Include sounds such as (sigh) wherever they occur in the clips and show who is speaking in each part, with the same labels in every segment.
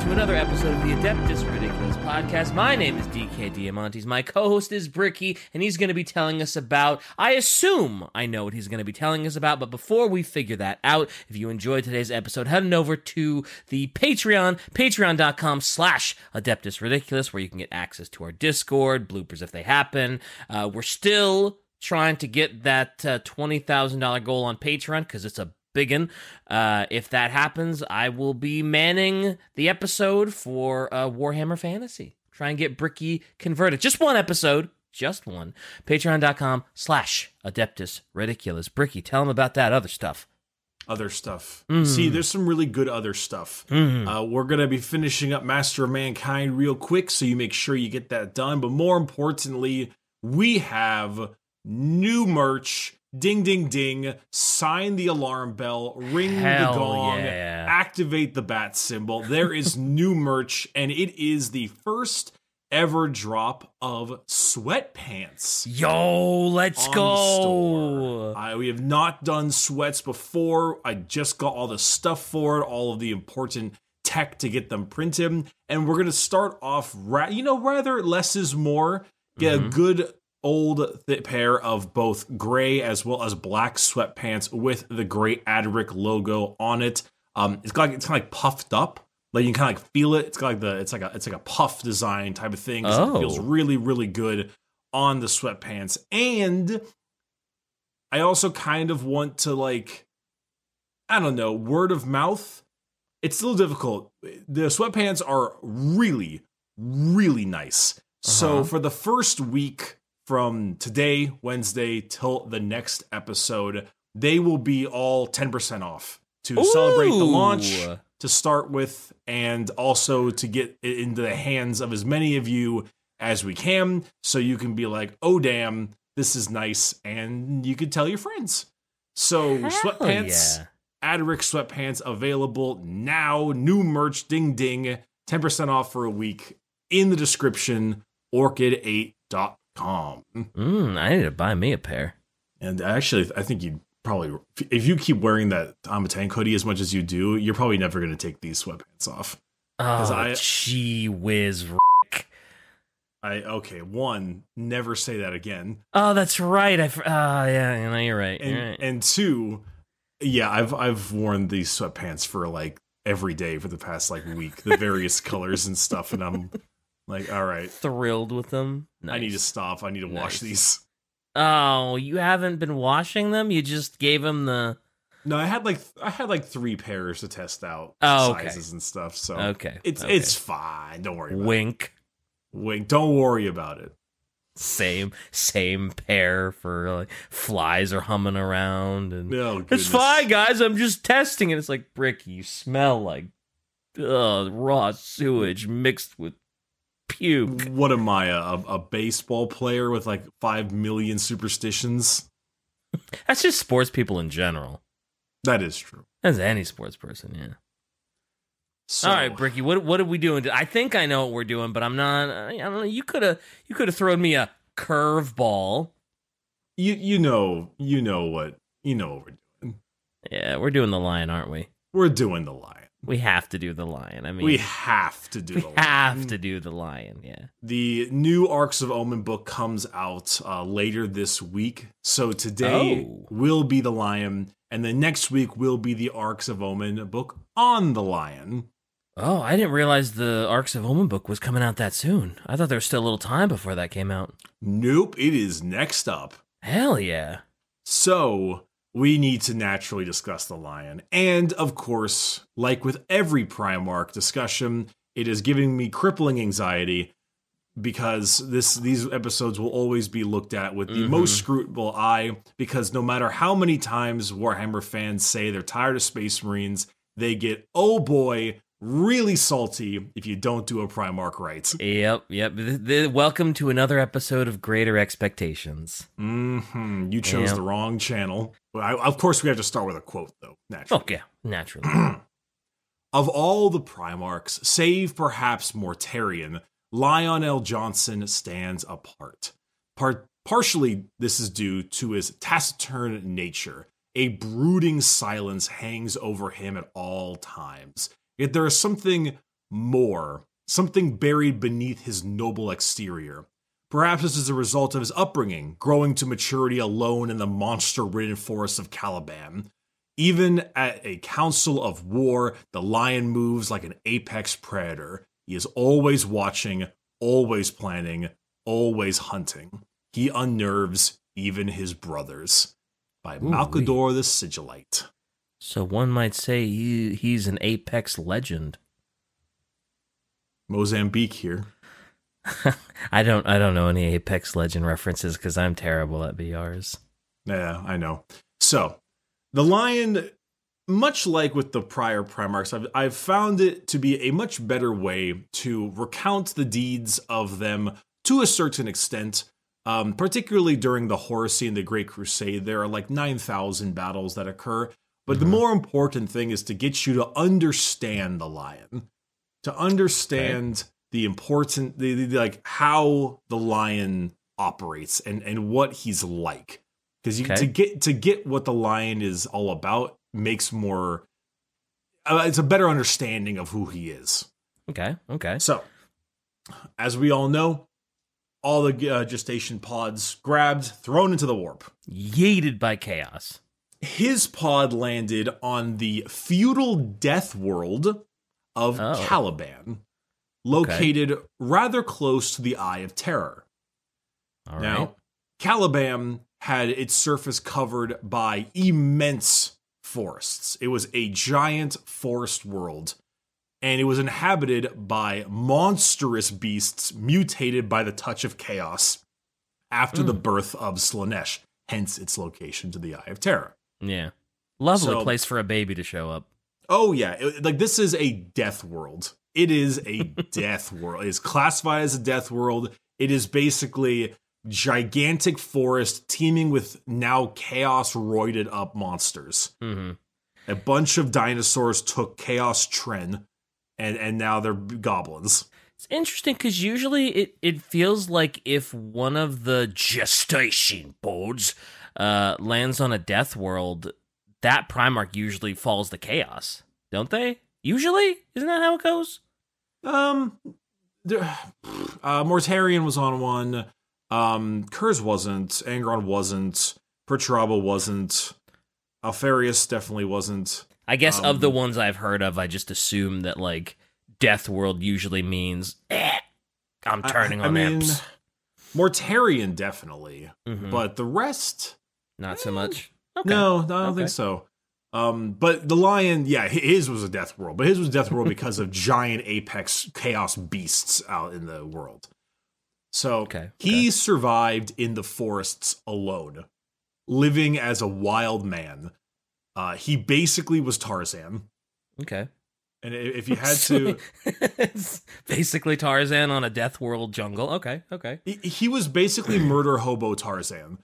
Speaker 1: To another episode of the Adeptus Ridiculous podcast. My name is DK Diamantes. My co host is Bricky, and he's going to be telling us about, I assume I know what he's going to be telling us about, but before we figure that out, if you enjoyed today's episode, head on over to the Patreon, patreon.com slash Adeptus Ridiculous, where you can get access to our Discord, bloopers if they happen. Uh, we're still trying to get that uh, $20,000 goal on Patreon because it's a biggin. Uh, if that happens, I will be manning the episode for uh, Warhammer Fantasy. Try and get Bricky converted. Just one episode. Just one. Patreon.com slash Adeptus Ridiculous. Bricky, tell him about that other stuff.
Speaker 2: Other stuff.
Speaker 1: Mm.
Speaker 2: See, there's some really good other stuff.
Speaker 1: Mhm.
Speaker 2: Uh, we're gonna be finishing up Master of Mankind real quick, so you make sure you get that done. But more importantly, we have new merch. Ding, ding, ding. Sign the alarm bell. Ring
Speaker 1: Hell
Speaker 2: the gong.
Speaker 1: yeah.
Speaker 2: Activate the bat symbol. There is (laughs) new merch, and it is the first ever drop of sweatpants.
Speaker 1: Yo, let's go.
Speaker 2: I, we have not done sweats before. I just got all the stuff for it, all of the important tech to get them printed, and we're gonna start off. Ra- you know, rather less is more. Get a
Speaker 1: Mhm.
Speaker 2: good old th- pair of both gray as well as black sweatpants with the gray Adric logo on it. Um, it's got it's kind of like puffed up. Like you can kind of like feel it. It's got like the it's like a it's like a puff design type of thing. So It feels
Speaker 1: Oh.
Speaker 2: really really good on the sweatpants. And I also kind of want to like I don't know, word of mouth. It's still difficult. The sweatpants are really really nice. So
Speaker 1: Uh-huh.
Speaker 2: for the first week from today, Wednesday till the next episode, they will be all 10% off to celebrate the launch to start with and also to get it into the hands of as many of you as we can so you can be like, oh, damn, this is nice. And you could tell your friends. So,
Speaker 1: Hell
Speaker 2: sweatpants,
Speaker 1: yeah.
Speaker 2: Adric sweatpants available now. New merch, ding ding. 10% off for a week in the description, orchid8.com.
Speaker 1: Mm, I need to buy me a pair.
Speaker 2: And actually, I think you'd probably, if you keep wearing that I'm a tank hoodie as much as you do, you're probably never going to take these sweatpants off.
Speaker 1: Oh,
Speaker 2: I-
Speaker 1: gee whiz.
Speaker 2: I okay. One, never say that again.
Speaker 1: Oh, that's right. I. Oh, yeah. You know, you're right.
Speaker 2: And
Speaker 1: You're right.
Speaker 2: and two, yeah, I've I've worn these sweatpants for like every day for the past like week, the various (laughs) colors and stuff, and I'm like, all right,
Speaker 1: Thrilled with them.
Speaker 2: I need to stop. I need to
Speaker 1: Nice.
Speaker 2: wash these.
Speaker 1: Oh, you haven't been washing them? You just gave them the.
Speaker 2: No, I had like I had like three pairs to test out
Speaker 1: Oh, okay.
Speaker 2: sizes and stuff. So
Speaker 1: Okay.
Speaker 2: it's
Speaker 1: okay.
Speaker 2: it's fine. Don't worry. About
Speaker 1: wink.
Speaker 2: it. Wink. Don't worry about it.
Speaker 1: Same same pair for like flies are humming around and
Speaker 2: No,
Speaker 1: it's fine, guys. I'm just testing it. It's like Bricky. You smell like uh, raw sewage mixed with puke.
Speaker 2: What am I, a, a baseball player with like five million superstitions?
Speaker 1: That's just sports people in general.
Speaker 2: That is true.
Speaker 1: That's any sports person. Yeah.
Speaker 2: So,
Speaker 1: All right, Bricky. What what are we doing? I think I know what we're doing, but I'm not. I don't know. You could have you could have thrown me a curveball.
Speaker 2: you you know you know what you know what we're doing.
Speaker 1: Yeah, we're doing the lion, aren't we?
Speaker 2: We're doing the lion.
Speaker 1: We have to do the lion. I mean,
Speaker 2: we have to do
Speaker 1: we
Speaker 2: the lion.
Speaker 1: have to do the lion. Yeah.
Speaker 2: The new Arks of Omen book comes out uh, later this week. So today
Speaker 1: Oh.
Speaker 2: will be the lion, and then next week will be the Arks of Omen book on the lion.
Speaker 1: Oh, I didn't realize the Arks of Omen book was coming out that soon. I thought there was still a little time before that came out.
Speaker 2: Nope, it is next up.
Speaker 1: Hell yeah.
Speaker 2: So we need to naturally discuss the lion. And of course, like with every Primarch discussion, it is giving me crippling anxiety because this these episodes will always be looked at with the
Speaker 1: Mhm.
Speaker 2: most scrutable eye because no matter how many times Warhammer fans say they're tired of Space Marines, they get oh boy really salty if you don't do a Primarch right.
Speaker 1: Yep, yep. Th- th- welcome to another episode of Greater Expectations.
Speaker 2: hmm You chose
Speaker 1: Yeah.
Speaker 2: the wrong channel. I, of course, we have to start with a quote, though. Naturally.
Speaker 1: Oh, yeah, naturally. (clears throat)
Speaker 2: Of all the Primarchs, save perhaps Mortarion, Lion El'Jonson stands apart. Part, partially, this is due to his taciturn nature. A brooding silence hangs over him at all times. Yet there is something more, something buried beneath his noble exterior. Perhaps this is a result of his upbringing, growing to maturity alone in the monster ridden forests of Caliban. Even at a council of war, the lion moves like an apex predator. He is always watching, always planning, always hunting. He unnerves even his brothers. By
Speaker 1: Ooh-wee.
Speaker 2: Malcador the Sigillite.
Speaker 1: So one might say he, he's an apex legend.
Speaker 2: Mozambique here. (laughs)
Speaker 1: I don't I don't know any Apex Legend references because I'm terrible at VRs.
Speaker 2: Yeah, I know. So, the lion, much like with the prior Primarchs, I've, I've found it to be a much better way to recount the deeds of them to a certain extent. Um, particularly during the Horus and the Great Crusade, there are like 9,000 battles that occur. But the
Speaker 1: Mhm.
Speaker 2: more important thing is to get you to understand the lion, to understand the important, the, the- like how the lion operates and and what he's like. Because
Speaker 1: Okay.
Speaker 2: to get to get what the lion is all about makes more. Uh, it's a better understanding of who he is.
Speaker 1: Okay, okay.
Speaker 2: So, as we all know, all the uh, gestation pods grabbed, thrown into the warp.
Speaker 1: Yeeted by chaos.
Speaker 2: His pod landed on the feudal death world of
Speaker 1: Oh.
Speaker 2: Caliban, located rather close to the Eye of Terror.
Speaker 1: All right.
Speaker 2: now, Caliban had its surface covered by immense forests. It was a giant forest world, and it was inhabited by monstrous beasts mutated by the touch of chaos after the hmm. birth of Slaanesh, hence its location to the Eye of Terror.
Speaker 1: Yeah. Lovely
Speaker 2: So-
Speaker 1: place for a baby to show up.
Speaker 2: Oh yeah, it- like this is a death world. It is a (laughs) death world. It is classified as a death world. It is basically gigantic forest teeming with now chaos roided up monsters.
Speaker 1: hmm
Speaker 2: A bunch of dinosaurs took chaos Tren and and now they're goblins.
Speaker 1: It's interesting because usually it, it feels like if one of the gestation pods uh, lands on a death world, that Primarch usually falls to chaos, don't they? Usually? Isn't that how it goes?
Speaker 2: Um there, uh Mortarion was on one. Um Curze wasn't, Angron wasn't, Perturabo wasn't, Alpharius definitely wasn't.
Speaker 1: I guess of the
Speaker 2: Um,
Speaker 1: ones I've heard of, I just assume that like Death World usually means eh, I'm turning
Speaker 2: I,
Speaker 1: on
Speaker 2: mean,
Speaker 1: amps.
Speaker 2: Mortarion definitely,
Speaker 1: Mhm.
Speaker 2: but the rest,
Speaker 1: Not so much. Okay.
Speaker 2: no, no, I don't
Speaker 1: Okay.
Speaker 2: think so. Um, but the lion, yeah, his was a death world, but his was a death world because of giant apex chaos beasts out in the world. So
Speaker 1: Okay,
Speaker 2: he survived in the forests alone, living as a wild man. Uh, he basically was Tarzan,
Speaker 1: Okay.
Speaker 2: and if you (laughs) had to,
Speaker 1: It's basically Tarzan on a Death World jungle. Okay. Okay.
Speaker 2: He- he was basically murder hobo Tarzan.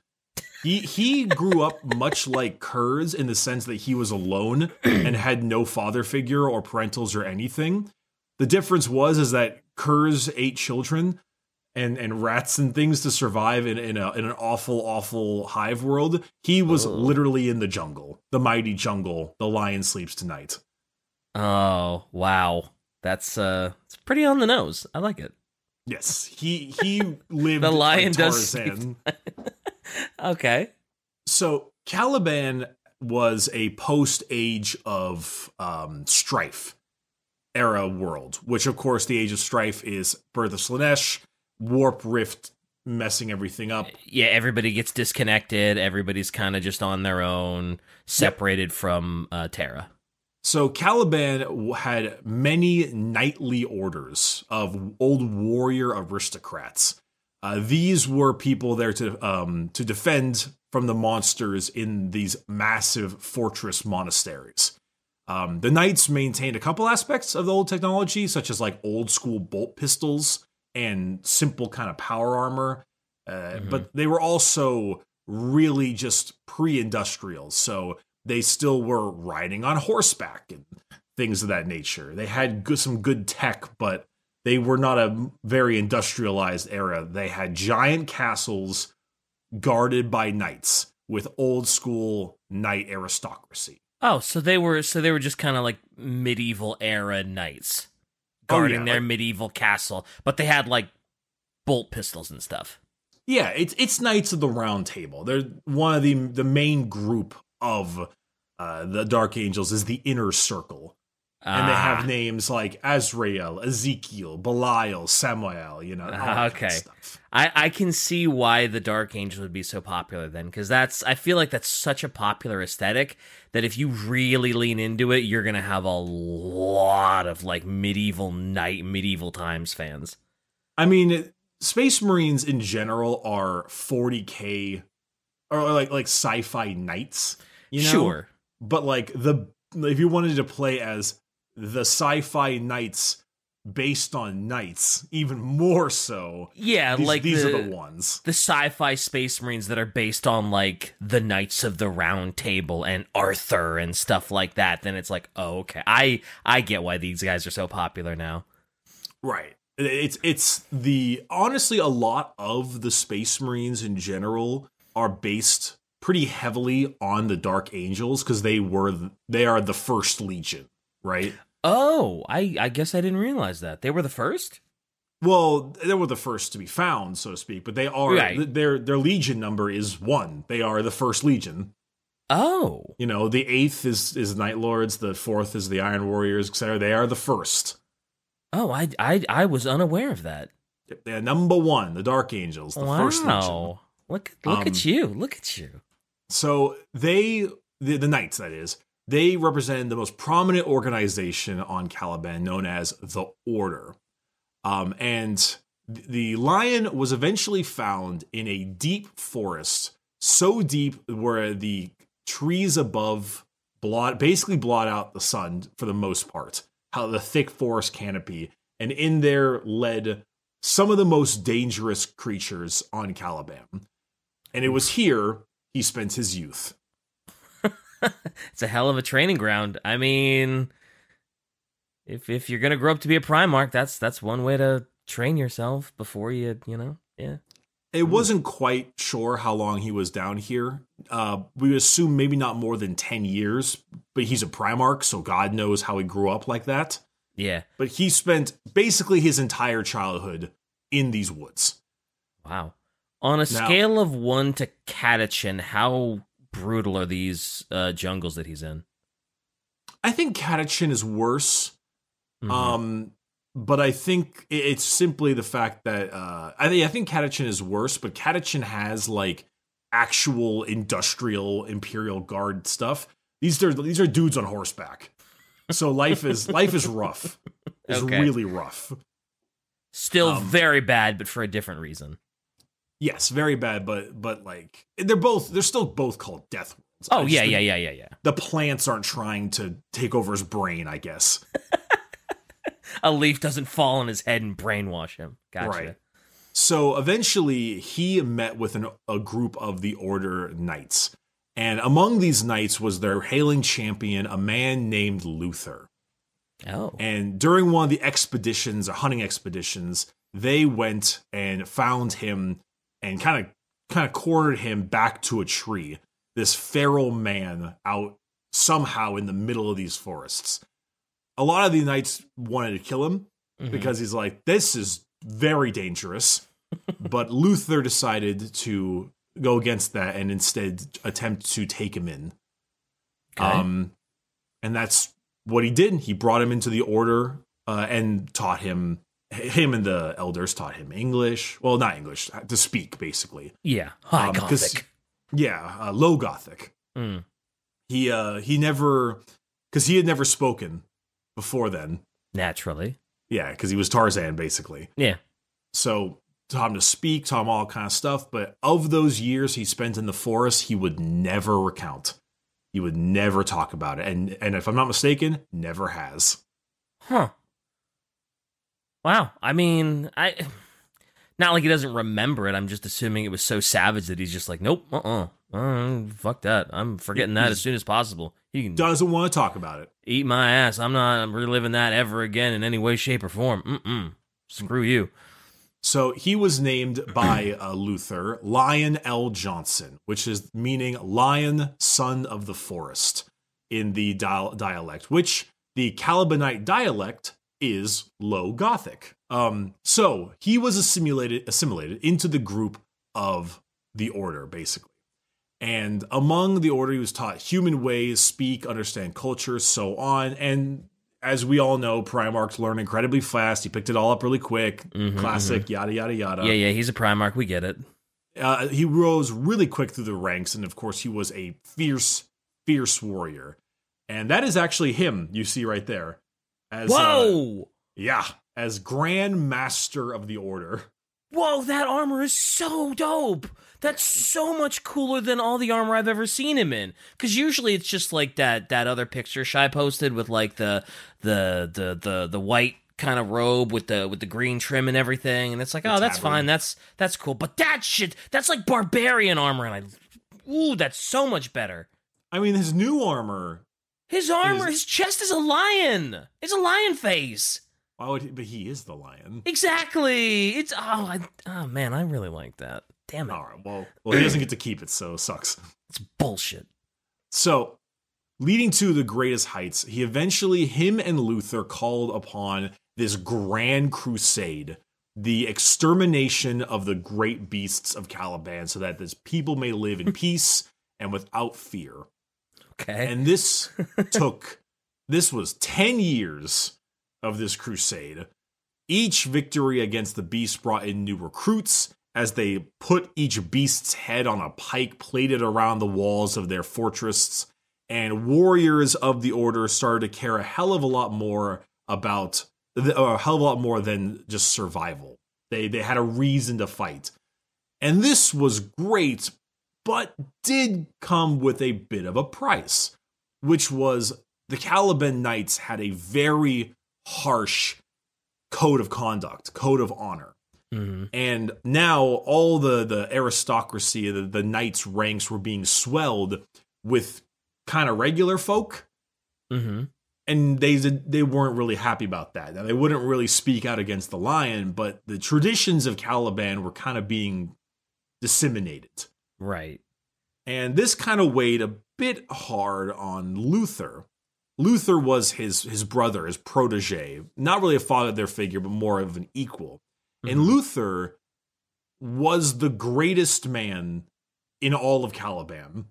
Speaker 2: He he grew up much like Curze in the sense that he was alone and (clears throat) had no father figure or parentals or anything. The difference was is that Curze ate children and and rats and things to survive in, in a in an awful awful hive world. He was
Speaker 1: Oh.
Speaker 2: literally in the jungle, the mighty jungle. The lion sleeps tonight.
Speaker 1: Oh wow, that's uh, it's pretty on the nose. I like it.
Speaker 2: Yes, he he (laughs) lived.
Speaker 1: The lion does. (laughs) Okay.
Speaker 2: So Caliban was a post age of um, strife era world, which of course the age of strife is Birth of Slaanesh, Warp Rift messing everything up.
Speaker 1: Yeah, everybody gets disconnected. Everybody's kind of just on their own, separated from uh, Terra.
Speaker 2: So Caliban had many knightly orders of old warrior aristocrats. Uh, these were people there to um, to defend from the monsters in these massive fortress monasteries. Um, the knights maintained a couple aspects of the old technology, such as like old school bolt pistols and simple kind of power armor. Uh,
Speaker 1: Mhm.
Speaker 2: But they were also really just pre-industrial, so they still were riding on horseback and things of that nature. They had good, some good tech, but they were not a very industrialized era. They had giant castles guarded by knights with old school knight aristocracy.
Speaker 1: Oh, so they were so they were just kind of like medieval era knights
Speaker 2: Oh,
Speaker 1: guarding
Speaker 2: yeah,
Speaker 1: their
Speaker 2: like-
Speaker 1: medieval castle, but they had like bolt pistols and stuff.
Speaker 2: Yeah, it's it's Knights of the Round Table. They're one of the the main group of uh, the Dark Angels is the Inner Circle, and they
Speaker 1: Ah,
Speaker 2: have names like Azrael, Ezekiel, Belial, Samuel. You know, all that kind of
Speaker 1: Okay. I, I can see why the Dark Angel would be so popular then, because that's I feel like that's such a popular aesthetic that if you really lean into it, you're gonna have a lot of like medieval knight, medieval times fans.
Speaker 2: I mean, Space Marines in general are 40k or like like sci-fi knights. You know?
Speaker 1: Sure.
Speaker 2: but like the if you wanted to play as the sci-fi knights based on knights, even more so.
Speaker 1: Yeah,
Speaker 2: These,
Speaker 1: like
Speaker 2: these
Speaker 1: the,
Speaker 2: are the ones.
Speaker 1: the sci-fi space marines that are based on like the Knights of the Round Table and Arthur and stuff like that. Then it's like, oh, okay, I I get why these guys are so popular now.
Speaker 2: Right. It's it's the honestly a lot of the Space Marines in general are based pretty heavily on the Dark Angels because they were they are the first legion, right?
Speaker 1: Oh, I I guess I didn't realize that they were the first.
Speaker 2: Well, they were the first to be found, so to speak, but they are
Speaker 1: Right.
Speaker 2: their their legion number is one. They are the first legion.
Speaker 1: Oh,
Speaker 2: You know, the eighth is is Night Lords, the fourth is the Iron Warriors, etc. They are the first.
Speaker 1: oh, I I I was unaware of that.
Speaker 2: They're number one, the Dark Angels, the first legion.
Speaker 1: Look look
Speaker 2: Um,
Speaker 1: at you, look at you.
Speaker 2: So they, the, the Knights, that is, they represent the most prominent organization on Caliban, known as the Order. Um, and the lion was eventually found in a deep forest, so deep where the trees above blot basically blot out the sun for the most part. How the thick forest canopy, and in there led some of the most dangerous creatures on Caliban. And it was here he spent his youth. (laughs)
Speaker 1: It's a hell of a training ground. I mean, if if you're gonna grow up to be a Primarch, that's that's one way to train yourself before you you know yeah.
Speaker 2: It wasn't quite sure how long he was down here. Uh, we assume maybe not more than 10 years, but he's a Primarch, so God knows how he grew up like that.
Speaker 1: Yeah.
Speaker 2: But he spent basically his entire childhood in these woods.
Speaker 1: Wow. On a scale of one to Catachan, how brutal are these uh, jungles that he's in?
Speaker 2: I think Catachan is worse.
Speaker 1: Mhm.
Speaker 2: Um, but I think it's simply the fact that uh, I think I think Catachan is worse, but Catachan has like actual industrial Imperial Guard stuff. These are these are dudes on horseback, so life is (laughs) life is rough. It's
Speaker 1: Okay.
Speaker 2: really rough.
Speaker 1: Still
Speaker 2: um,
Speaker 1: very bad, but for a different reason.
Speaker 2: Yes, very bad, but but like they're both they're still both called death worlds.
Speaker 1: Oh
Speaker 2: I
Speaker 1: yeah, yeah, yeah, yeah, yeah.
Speaker 2: The plants aren't trying to take over his brain, I guess. (laughs)
Speaker 1: A leaf doesn't fall on his head and brainwash him. Gotcha.
Speaker 2: Right. So eventually, he met with an, a group of the Order Knights. And among these knights was their hailing champion, a man named Luther.
Speaker 1: Oh.
Speaker 2: And during one of the expeditions, or hunting expeditions, they went and found him and kind of kind of cornered him back to a tree. This feral man out somehow in the middle of these forests. A lot of the knights wanted to kill him,
Speaker 1: Mhm.
Speaker 2: because he's like, this is very dangerous. (laughs) but Luther decided to go against that and instead attempt to take him in.
Speaker 1: Okay.
Speaker 2: Um, and that's what he did. He brought him into the order uh, and taught him. Him and the elders taught him English. Well, not English to speak, basically.
Speaker 1: yeah. High
Speaker 2: um,
Speaker 1: Gothic.
Speaker 2: Yeah, uh, low Gothic.
Speaker 1: Mm.
Speaker 2: He uh, he never because he had never spoken before then.
Speaker 1: Naturally.
Speaker 2: Yeah, because he was Tarzan basically.
Speaker 1: Yeah.
Speaker 2: So taught him to speak, taught him all kind of stuff. But of those years he spent in the forest, he would never recount. He would never talk about it, and and if I'm not mistaken, never has.
Speaker 1: Huh. Wow. I mean, I not like he doesn't remember it. I'm just assuming it was so savage that he's just like, nope, uh, uh fuck that. I'm forgetting that as soon as possible. He can
Speaker 2: Doesn't want to talk about it.
Speaker 1: eat my ass. I'm not reliving that ever again in any way, shape, or form. Mm-mm. Screw you.
Speaker 2: So he was named by uh, Luther Lion El'Jonson, which is meaning lion, son of the forest. in the dial- dialect, which the Calibanite dialect is Low Gothic. Um, so he was assimilated assimilated into the group of the Order, basically. And among the Order, he was taught human ways, speak, understand culture, so on. And as we all know, Primarchs learn incredibly fast. He picked it all up really quick.
Speaker 1: Mhm,
Speaker 2: Classic, yada yada yada.
Speaker 1: Yeah, yeah, he's a Primarch. We get it.
Speaker 2: Uh, he rose really quick through the ranks, and of course, he was a fierce, fierce warrior. And that is actually him you see right there. As, uh,
Speaker 1: Whoa!
Speaker 2: yeah, as Grand Master of the Order.
Speaker 1: Whoa, that armor is so dope. That's so much cooler than all the armor I've ever seen him in. Cause usually it's just like that that other picture Shy posted with like the the the the the white kind of robe with the with the green trim and everything. And it's like,
Speaker 2: The
Speaker 1: oh, that's fine. That's that's cool. But that shit, that's like barbarian armor, and I ooh, that's so much better.
Speaker 2: I mean, his new armor.
Speaker 1: His armor,
Speaker 2: Is-
Speaker 1: his chest is a lion. It's a lion face.
Speaker 2: Why would he, but he is the lion.
Speaker 1: Exactly. It's oh, I, oh man, I really like that. Damn it,
Speaker 2: All right, well, well, he doesn't get to keep it, so it sucks.
Speaker 1: it's bullshit.
Speaker 2: So, leading to the greatest heights, he eventually, him and Luther called upon this grand crusade, the extermination of the great beasts of Caliban, so that this people may live in (laughs) peace and without fear.
Speaker 1: Okay.
Speaker 2: And this took, this was 10 years of this crusade. Each victory against the beast brought in new recruits as they put each beast's head on a pike plated around the walls of their fortress. And warriors of the order started to care a hell of a lot more about, a hell of a lot more than just survival. They, they had a reason to fight. And this was great, but did come with a bit of a price, which was the Caliban Knights had a very harsh code of conduct, code of honor.
Speaker 1: hmm
Speaker 2: And now all the, the aristocracy, the, the knights' ranks were being swelled with kind of regular folk.
Speaker 1: hmm
Speaker 2: And they they weren't really happy about that. Now they wouldn't really speak out against the lion, but the traditions of Caliban were kind of being disseminated.
Speaker 1: Right.
Speaker 2: And this kind of weighed a bit hard on Luther. Luther was his his brother, his protege, not really a father their figure, but more of an equal. And
Speaker 1: Mhm.
Speaker 2: Luther was the greatest man in all of Caliban.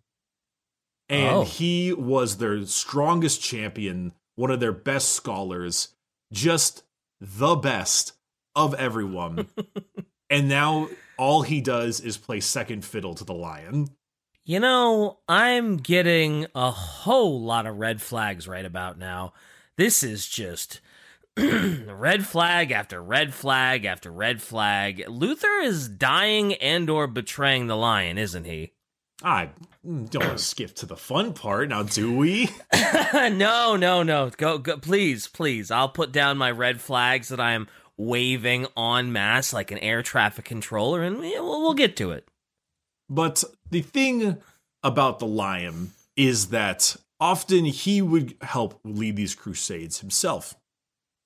Speaker 2: And
Speaker 1: Oh.
Speaker 2: he was their strongest champion, one of their best scholars, just the best of everyone. (laughs) and now all he does is play second fiddle to the lion.
Speaker 1: You know, I'm getting a whole lot of red flags right about now. This is just (clears throat) red flag after red flag after red flag. Luther is dying and or betraying the lion, isn't he?
Speaker 2: I don't want to skip to the fun part now, do we? (laughs) (laughs)
Speaker 1: no, no, no. Go, go, please, please. I'll put down my red flags that I'm waving en masse like an air traffic controller, and we- we'll, we'll get to it.
Speaker 2: But the thing about the lion is that often he would help lead these crusades himself.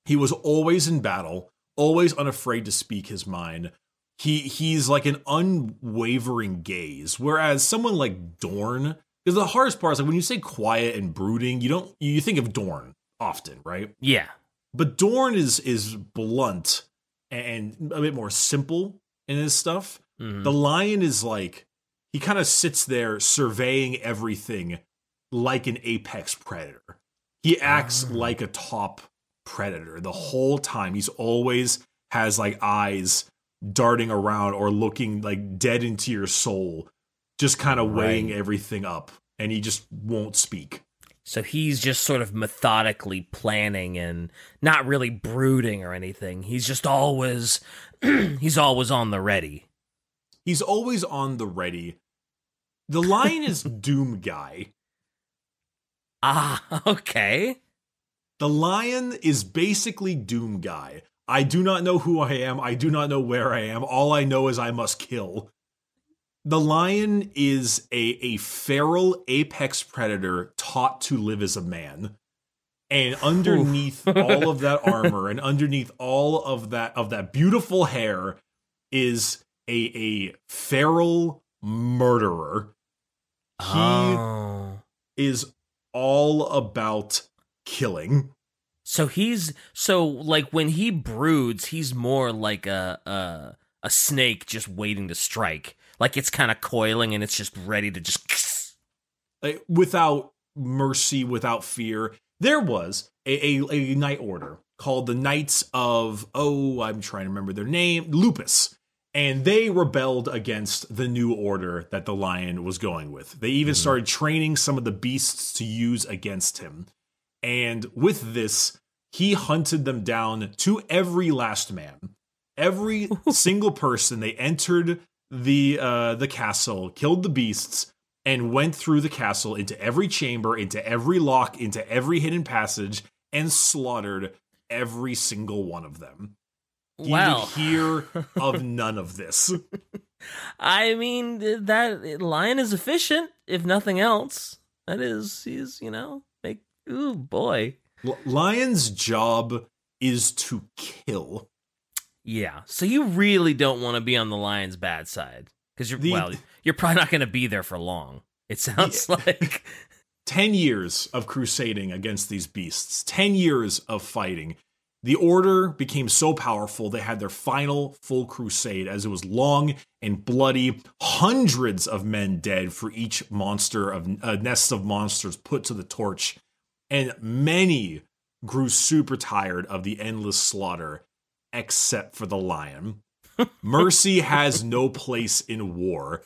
Speaker 2: He was always in battle, always unafraid to speak his mind. He he's like an unwavering gaze, whereas someone like Dorn, because the hardest part is like when you say quiet and brooding, you don't you think of Dorn often, right?
Speaker 1: Yeah.
Speaker 2: But Dorn is is blunt and a bit more simple in his stuff.
Speaker 1: Mhm.
Speaker 2: The lion is like he kind of sits there surveying everything like an apex predator. He acts
Speaker 1: Ah.
Speaker 2: like a top predator the whole time. He's always has like eyes darting around or looking like dead into your soul, just kind of weighing
Speaker 1: Right.
Speaker 2: everything up and he just won't speak.
Speaker 1: So he's just sort of methodically planning and not really brooding or anything. He's just always (clears throat) he's always on the ready.
Speaker 2: He's always on the ready. The lion is (laughs) Doom Guy.
Speaker 1: Ah, (laughs) okay.
Speaker 2: The lion is basically Doom Guy. I do not know who I am. I do not know where I am. All I know is I must kill. The lion is a, a feral apex predator taught to live as a man. And underneath (laughs) all of that armor and underneath all of that of that beautiful hair is a a feral murderer. He
Speaker 1: oh.
Speaker 2: is all about killing.
Speaker 1: So he's so like when he broods, he's more like a a, a snake just waiting to strike. Like it's kind of coiling and it's just ready to just (laughs)
Speaker 2: like, without mercy, without fear. There was a, a, a knight order called the Knights of oh, I'm trying to remember their name, Lupus. And they rebelled against the new order that the lion was going with. They even mm-hmm. started training some of the beasts to use against him. And with this, he hunted them down to every last man. Every (laughs) single person they entered the uh the castle, killed the beasts, and went through the castle into every chamber, into every lock, into every hidden passage, and slaughtered every single one of them. He wow. would hear (laughs) of none of this.
Speaker 1: I mean, that lion is efficient, if nothing else. That is, he's, you know, make, ooh, boy.
Speaker 2: Lion's job is to kill.
Speaker 1: Yeah. So you really don't want to be on the lion's bad side because you're, the, well, you're probably not going to be there for long. It sounds yeah. like (laughs) (laughs)
Speaker 2: 10 years of crusading against these beasts, 10 years of fighting. The Order became so powerful they had their final full crusade as it was long and bloody, hundreds of men dead for each monster of uh, nests of monsters put to the torch, and many grew super tired of the endless slaughter, except for the lion. Mercy has no place in war.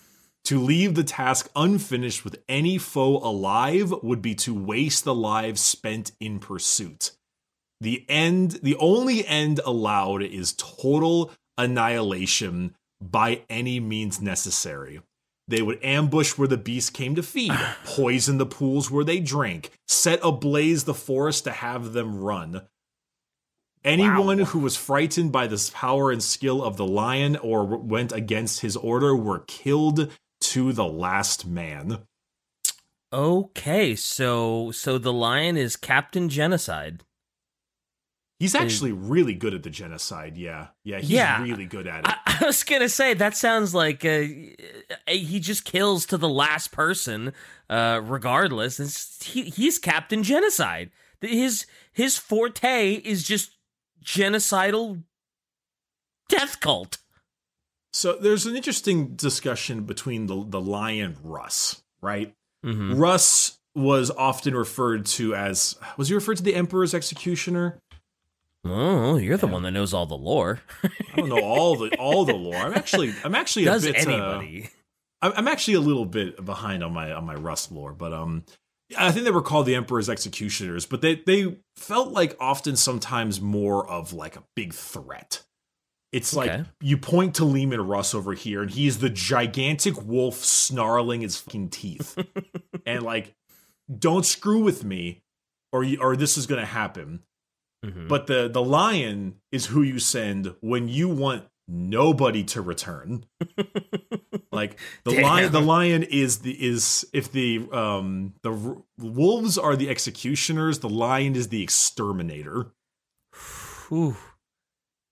Speaker 2: To leave the task unfinished with any foe alive would be to waste the lives spent in pursuit. The end, the only end allowed is total annihilation by any means necessary. They would ambush where the beasts came to feed, (sighs) poison the pools where they drank, set ablaze the forest to have them run. Anyone wow. who was frightened by the power and skill of the lion or went against his order were killed to the last man.
Speaker 1: Okay, so so the lion is Captain Genocide.
Speaker 2: He's actually really good at the genocide. Yeah, yeah, he's yeah, really good at it. I,
Speaker 1: I was gonna say that sounds like uh, he just kills to the last person, uh, regardless. He, he's Captain Genocide. His his forte is just genocidal death cult.
Speaker 2: So there's an interesting discussion between the the lion Russ, right? Mm-hmm. Russ was often referred to as was he referred to the emperor's executioner
Speaker 1: Oh, you're the one that knows all the lore.
Speaker 2: I don't know all the all the lore. I'm actually I'm actually
Speaker 1: Does
Speaker 2: a bit.
Speaker 1: Uh, anybody?
Speaker 2: Uh, I'm actually a little bit behind on my on my Russ lore, but um, I think they were called the Emperor's Executioners, but they they felt like often sometimes more of like a big threat. It's like you point to Leman Russ over here, and he's the gigantic wolf snarling his fucking teeth, (laughs) and like, don't screw with me, or you, or this is gonna happen. Mm-hmm. But the the lion is who you send when you want nobody to return. (laughs) like the Damn. lion the lion is the is if the um the wolves are the executioners, the lion is the exterminator.
Speaker 1: Whew.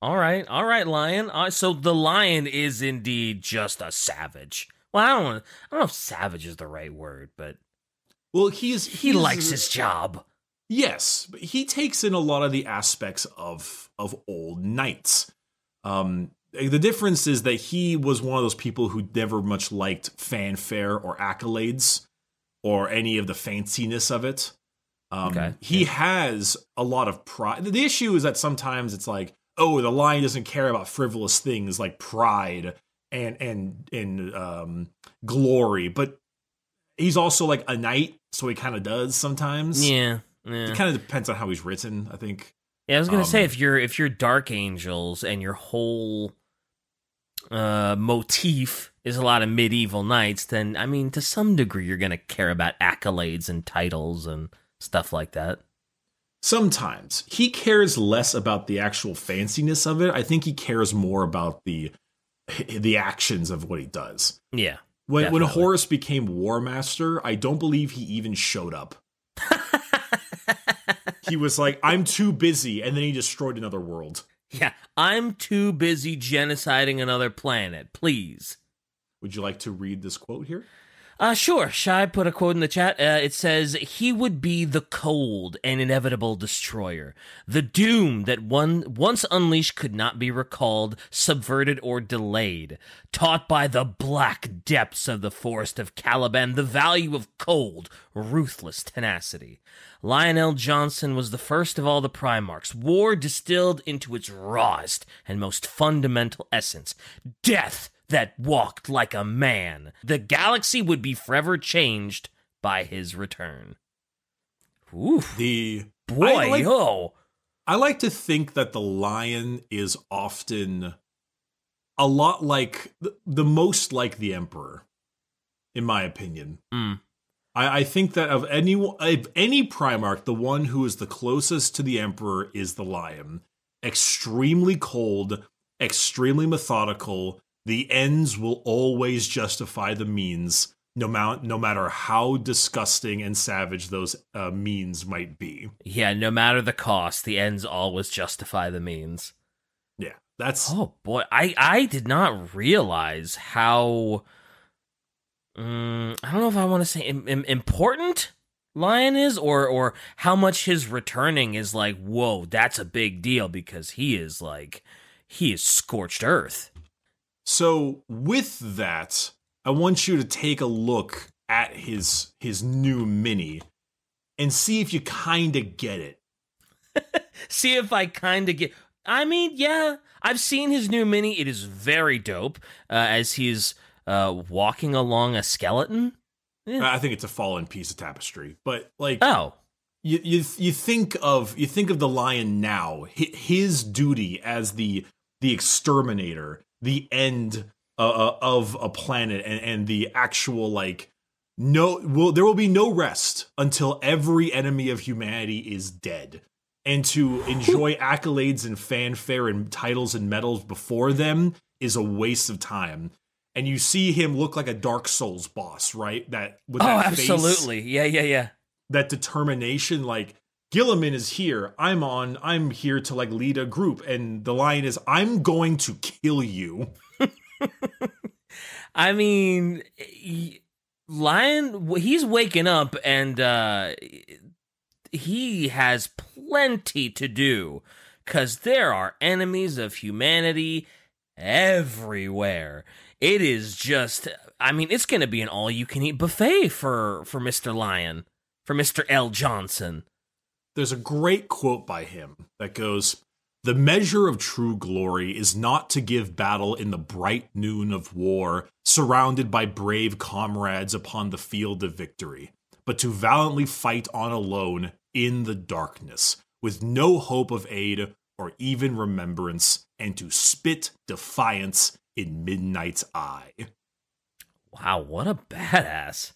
Speaker 1: All right, all right, lion. Uh, so the lion is indeed just a savage. Well, I don't. I don't know if savage is the right word, but
Speaker 2: well, he's,
Speaker 1: he's he likes his job.
Speaker 2: Yes, but he takes in a lot of the aspects of of old knights. Um, the difference is that he was one of those people who never much liked fanfare or accolades or any of the fanciness of it. Um, okay. He has a lot of pride. The issue is that sometimes it's like, oh, the lion doesn't care about frivolous things like pride and and and um, glory, but he's also like a knight, so he kind of does sometimes.
Speaker 1: Yeah.
Speaker 2: Yeah. It kind of depends on how he's written, I think.
Speaker 1: Yeah, I was gonna um, say if you're if you're Dark Angels and your whole uh motif is a lot of medieval knights, then I mean to some degree you're gonna care about accolades and titles and stuff like that.
Speaker 2: Sometimes he cares less about the actual fanciness of it. I think he cares more about the the actions of what he does.
Speaker 1: Yeah.
Speaker 2: When definitely. when Horus became War Master, I don't believe he even showed up. (laughs) he was like, I'm too busy, and then he destroyed another world.
Speaker 1: Yeah, I'm too busy genociding another planet. Please.
Speaker 2: Would you like to read this quote here?
Speaker 1: Uh, sure. Shy put a quote in the chat. Uh, it says, He would be the cold and inevitable destroyer. The doom that one once unleashed could not be recalled, subverted, or delayed. Taught by the black depths of the forest of Caliban the value of cold, ruthless tenacity. Lion El'Jonson was the first of all the Primarchs, war distilled into its rawest and most fundamental essence. Death that walked like a man. The galaxy would be forever changed by his return. Oof.
Speaker 2: The
Speaker 1: Boy,
Speaker 2: I like,
Speaker 1: yo.
Speaker 2: I like to think that the lion is often a lot like the, the most like the emperor, in my opinion.
Speaker 1: Mm.
Speaker 2: I, I think that of any of any Primarch, the one who is the closest to the emperor is the lion. Extremely cold, extremely methodical, the ends will always justify the means, no, ma- no matter how disgusting and savage those uh, means might be.
Speaker 1: Yeah, no matter the cost, the ends always justify the means.
Speaker 2: Yeah, that's.
Speaker 1: Oh boy, I I did not realize how. Um, I don't know if I want to say Im- Im- important Lion is, or or how much his returning is like. Whoa, that's a big deal because he is like he is scorched earth.
Speaker 2: So with that, I want you to take a look at his his new mini and see if you kind of get it. (laughs)
Speaker 1: see if I kind of get. I mean, yeah, I've seen his new mini. It is very dope. Uh, as he's uh, walking along a skeleton.
Speaker 2: I think it's a fallen piece of tapestry, but like,
Speaker 1: oh,
Speaker 2: you you you think of you think of the lion now. His duty as the the exterminator, the end uh, of a planet, and and the actual like no will there will be no rest until every enemy of humanity is dead and to enjoy (laughs) accolades and fanfare and titles and medals before them is a waste of time. And you see him look like a Dark Souls boss, right? That with
Speaker 1: oh,
Speaker 2: that
Speaker 1: absolutely,
Speaker 2: face,
Speaker 1: yeah, yeah, yeah.
Speaker 2: That determination, like Guilliman is here. I'm on. I'm here to like lead a group, and the lion is, I'm going to kill you. (laughs)
Speaker 1: I mean, lion, he's waking up, and uh he has plenty to do because there are enemies of humanity everywhere. It is just, I mean, it's going to be an all you can eat buffet for, for Mr. Lion, for Mr. El'Jonson.
Speaker 2: There's a great quote by him that goes, The measure of true glory is not to give battle in the bright noon of war, surrounded by brave comrades upon the field of victory, but to valiantly fight on alone in the darkness, with no hope of aid or even remembrance, and to spit defiance in midnight's eye.
Speaker 1: Wow, what a badass.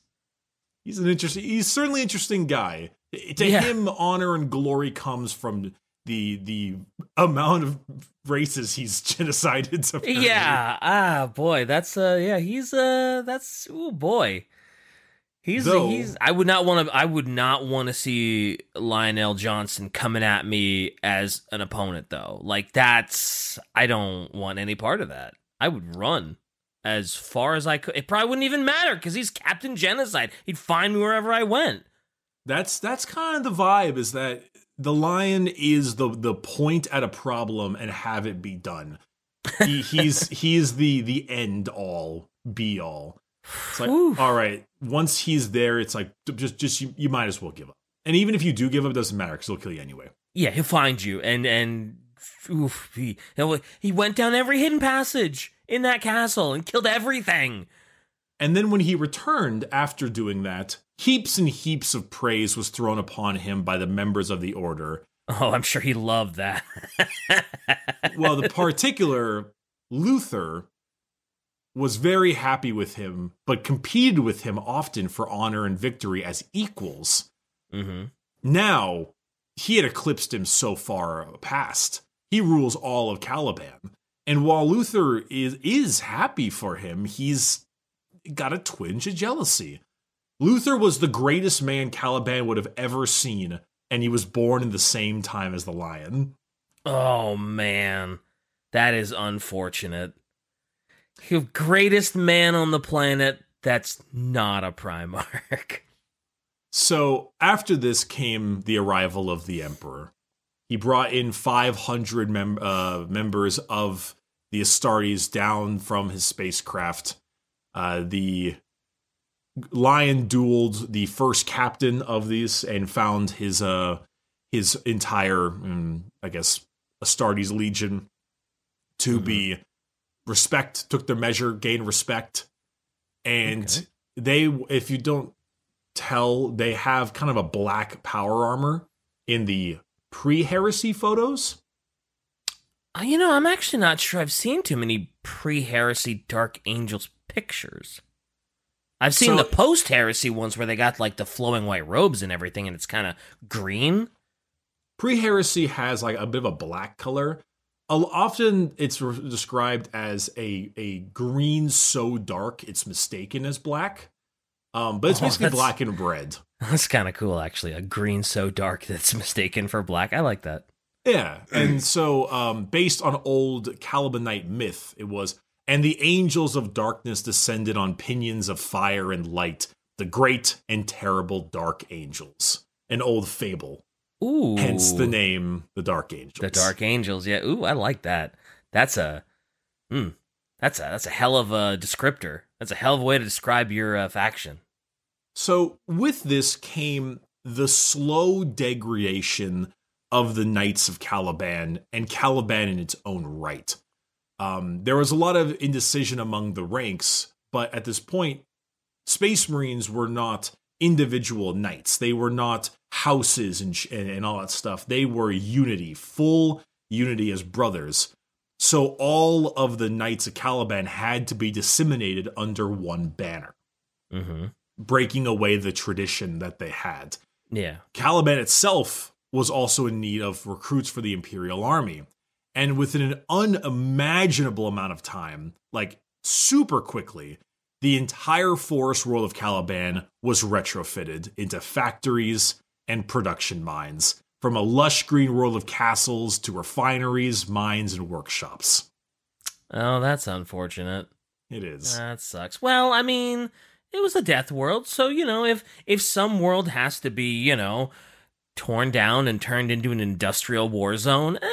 Speaker 2: He's an interesting he's certainly an interesting guy. To yeah. him, honor and glory comes from the the amount of races he's (laughs) genocided. Apparently.
Speaker 1: Yeah, ah, boy, that's uh, yeah, he's uh, that's oh boy, He's Though, he's. I would not want to. I would not want to see Lion El'Jonson coming at me as an opponent, though. Like that's. I don't want any part of that. I would run as far as I could. It probably wouldn't even matter because he's Captain Genocide. He'd find me wherever I went.
Speaker 2: That's that's kind of the vibe. Is that the lion is the the point at a problem and have it be done. He, (laughs) he's he's the the end all be all. It's like, Oof. all right, once he's there, it's like just just you, you might as well give up. And even if you do give up, it doesn't matter because he'll kill you anyway.
Speaker 1: Yeah, he'll find you, and and oof, he he went down every hidden passage in that castle and killed everything.
Speaker 2: And then when he returned after doing that, heaps and heaps of praise was thrown upon him by the members of the order.
Speaker 1: Oh, I'm sure he loved that. (laughs)
Speaker 2: well, the particular Luther was very happy with him, but competed with him often for honor and victory as equals.
Speaker 1: Mm-hmm.
Speaker 2: Now, he had eclipsed him so far past. He rules all of Caliban. And while Luther is, is happy for him, he's got a twinge of jealousy. Luther was the greatest man Caliban would have ever seen, and he was born in the same time as the lion.
Speaker 1: Oh, man. That is unfortunate. The greatest man on the planet, That's not a Primarch. (laughs)
Speaker 2: So after this came the arrival of the Emperor. He brought in 500 mem- uh, members of the Astartes down from his spacecraft. Uh, the Lion dueled the first captain of these and found his uh his entire, um, I guess, Astartes legion to
Speaker 1: Mhm.
Speaker 2: be respect. Took their measure, gained respect, and
Speaker 1: Okay.
Speaker 2: they, if you don't tell, they have kind of a black power armor in the pre-heresy photos.
Speaker 1: Uh, You know, I'm actually not sure I've seen too many pre heresy Dark Angels pictures. I've seen
Speaker 2: So-
Speaker 1: the post heresy ones where they got like the flowing white robes and everything, and it's kind of green.
Speaker 2: Pre-heresy has like a bit of a black color. Often it's described as a a green so dark it's mistaken as black. Um, but it's
Speaker 1: Oh,
Speaker 2: basically black and red. (laughs)
Speaker 1: That's kind of cool, actually. A green so dark (laughs) that's mistaken for black. I like that.
Speaker 2: Yeah, and so um, based on old Calibanite myth, it was, and the angels of darkness descended on pinions of fire and light, the great and terrible dark angels. An old fable,
Speaker 1: Ooh.
Speaker 2: hence the name, the Dark Angels.
Speaker 1: The Dark Angels. Yeah. Ooh, I like that. That's a. Hmm. That's a that's a hell of a descriptor. That's a hell of a way to describe your uh, faction.
Speaker 2: So with this came the slow degradation of the Knights of Caliban and Caliban in its own right. Um, there was a lot of indecision among the ranks, but at this point, Space Marines were not individual knights. They were not houses and, sh- and all that stuff. They were unity, full unity as brothers. So all of the Knights of Caliban had to be disseminated under one banner
Speaker 1: Mm-hmm.
Speaker 2: breaking away the tradition that they had.
Speaker 1: Yeah.
Speaker 2: Caliban itself was also in need of recruits for the Imperial Army. And within an unimaginable amount of time, like super quickly, the entire forest world of Caliban was retrofitted into factories and production mines, from a lush green world of castles to refineries, mines, and workshops.
Speaker 1: Oh, that's unfortunate.
Speaker 2: It is.
Speaker 1: That sucks. Well, I mean, it was a death world, so you know, if if some world has to be, you know, torn down and turned into an industrial war zone, eh,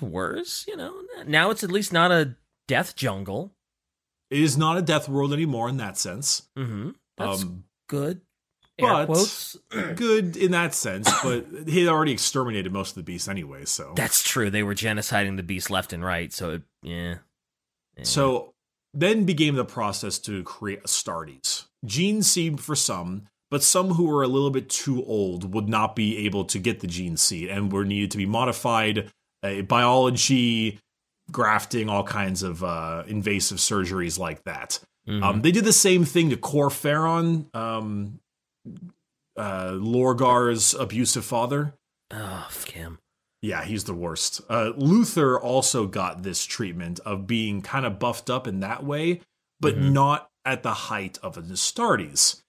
Speaker 1: there's worse. You know, now it's at least not a death jungle.
Speaker 2: It is not a death world anymore in that sense.
Speaker 1: Mm-hmm. That's
Speaker 2: Um,
Speaker 1: good. Air
Speaker 2: but- (clears throat) good in that sense, but he had already exterminated most of the beasts anyway. So,
Speaker 1: That's true. They were genociding the beasts left and right. So, it, yeah. Yeah.
Speaker 2: so then began the process to create Astartes. Gene seed for some, but some who were a little bit too old would not be able to get the gene seed and were needed to be modified. Uh, biology, grafting, all kinds of uh, invasive surgeries like that.
Speaker 1: Mhm.
Speaker 2: Um, they did the same thing to Kor Phaeron, um, uh, Lorgar's abusive father.
Speaker 1: oh, fuck him.
Speaker 2: Yeah, he's the worst. Uh, Luther also got this treatment of being kind of buffed up in that way, but
Speaker 1: Mhm.
Speaker 2: not at the height of an Astartes.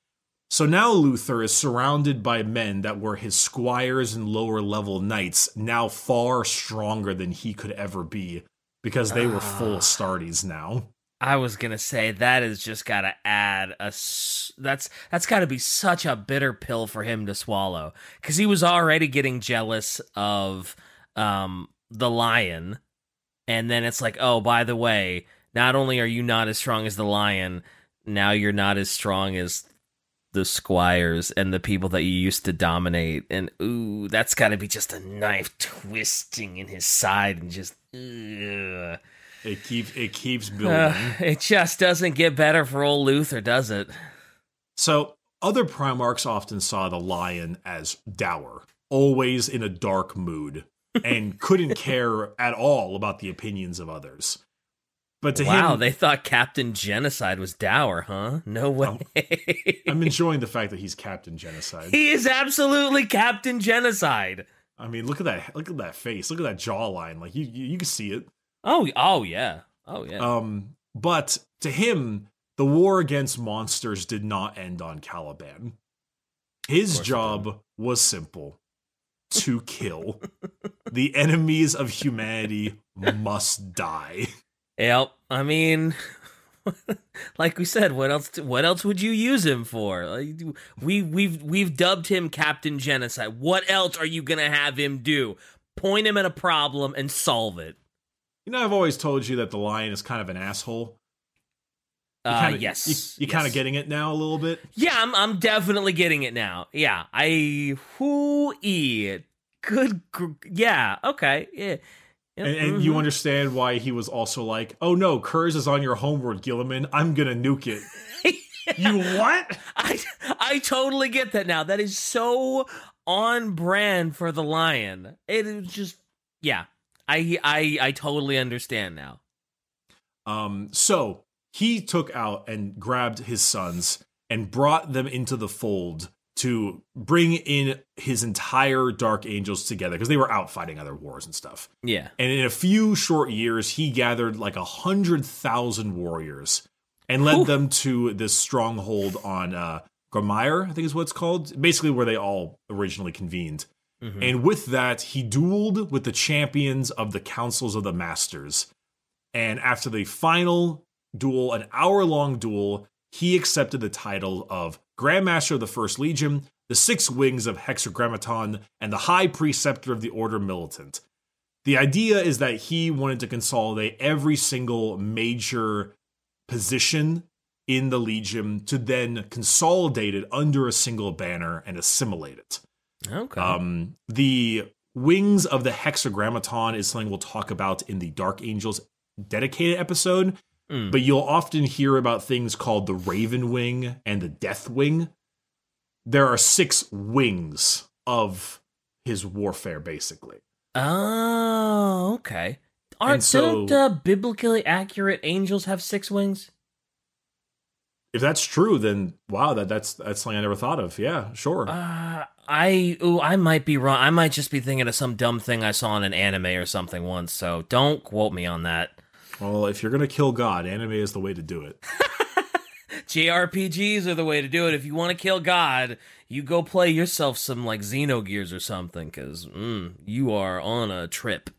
Speaker 2: So now Luther is surrounded by men that were his squires and lower level knights, now far stronger than he could ever be because they were full
Speaker 1: Ah.
Speaker 2: Astartes now.
Speaker 1: I was gonna say that has just got to add a That's that's got to be such a bitter pill for him to swallow because he was already getting jealous of um the lion, and then it's like, oh, by the way, not only are you not as strong as the lion, now you're not as strong as the squires and the people that you used to dominate, and ooh, that's got to be just a knife twisting in his side and just. Ugh.
Speaker 2: It keeps it keeps building.
Speaker 1: Uh, it just doesn't get better for old Luther, does it?
Speaker 2: So, other Primarchs often saw the lion as dour, always in a dark mood, and couldn't (laughs) care at all about the opinions of others. But to
Speaker 1: wow,
Speaker 2: him,
Speaker 1: they thought Captain Genocide was dour, huh? No way.
Speaker 2: I'm (laughs) enjoying the fact that he's Captain Genocide.
Speaker 1: he is absolutely Captain Genocide.
Speaker 2: I mean, look at that! Look at that face! Look at that jawline! Like you, you, you can see it.
Speaker 1: Oh, oh yeah. Oh yeah.
Speaker 2: Um, but to him, the war against monsters did not end on Caliban. His job was simple to kill. (laughs) the enemies of humanity must die.
Speaker 1: Yep. I mean, (laughs) like we said, what else? What else would you use him for? Like, we we've we've dubbed him Captain Genocide. What else are you gonna have him do? Point him at a problem and solve it.
Speaker 2: You know, I've always told you that the lion is kind of an asshole. You
Speaker 1: Uh,
Speaker 2: kinda,
Speaker 1: yes,
Speaker 2: you, you kind of getting it now a little bit.
Speaker 1: Yeah, I'm I'm definitely getting it now. Yeah, I who e good. gr- Yeah, okay. Yeah.
Speaker 2: And, and you
Speaker 1: Mhm.
Speaker 2: understand why he was also like, "Oh no, Curze is on your homeworld, Guilliman. I'm gonna nuke it." (laughs) you what?
Speaker 1: I I totally get that now. That is so on brand for the lion. It is just yeah. I I I totally understand now.
Speaker 2: Um, so he took out and grabbed his sons and brought them into the fold to bring in his entire Dark Angels together because they were out fighting other wars and stuff.
Speaker 1: Yeah.
Speaker 2: And in a few short years, he gathered like a hundred thousand warriors and led
Speaker 1: Whew.
Speaker 2: them to this stronghold on uh, Gormire, I think is what it's called. Basically, where they all originally convened.
Speaker 1: Mhm.
Speaker 2: And with that, he dueled with the champions of the Councils of the Masters. And after the final duel, an hour long duel, he accepted the title of Grandmaster of the First Legion, the Six Wings of Hexagrammaton, and the High Preceptor of the Order Militant. The idea is that he wanted to consolidate every single major position in the Legion to then consolidate it under a single banner and assimilate it.
Speaker 1: Okay.
Speaker 2: Um, the wings of the hexagrammaton is something we'll talk about in the Dark Angels dedicated episode.
Speaker 1: Mm.
Speaker 2: But you'll often hear about things called the Raven Wing and the Death Wing. There are six wings of his warfare, basically.
Speaker 1: oh, okay. Aren't
Speaker 2: so-
Speaker 1: don't uh, biblically accurate angels have six wings?
Speaker 2: If that's true, then wow, that that's that's something I never thought of. Yeah, sure.
Speaker 1: Uh, I ooh, I might be wrong. I might just be thinking of some dumb thing I saw in an anime or something once. So don't quote me on that.
Speaker 2: Well, if you're gonna kill God, anime is the way to do it. (laughs)
Speaker 1: JRPGs are the way to do it. If you want to kill God, you go play yourself some like Xenogears or something, because mm, you are on a trip.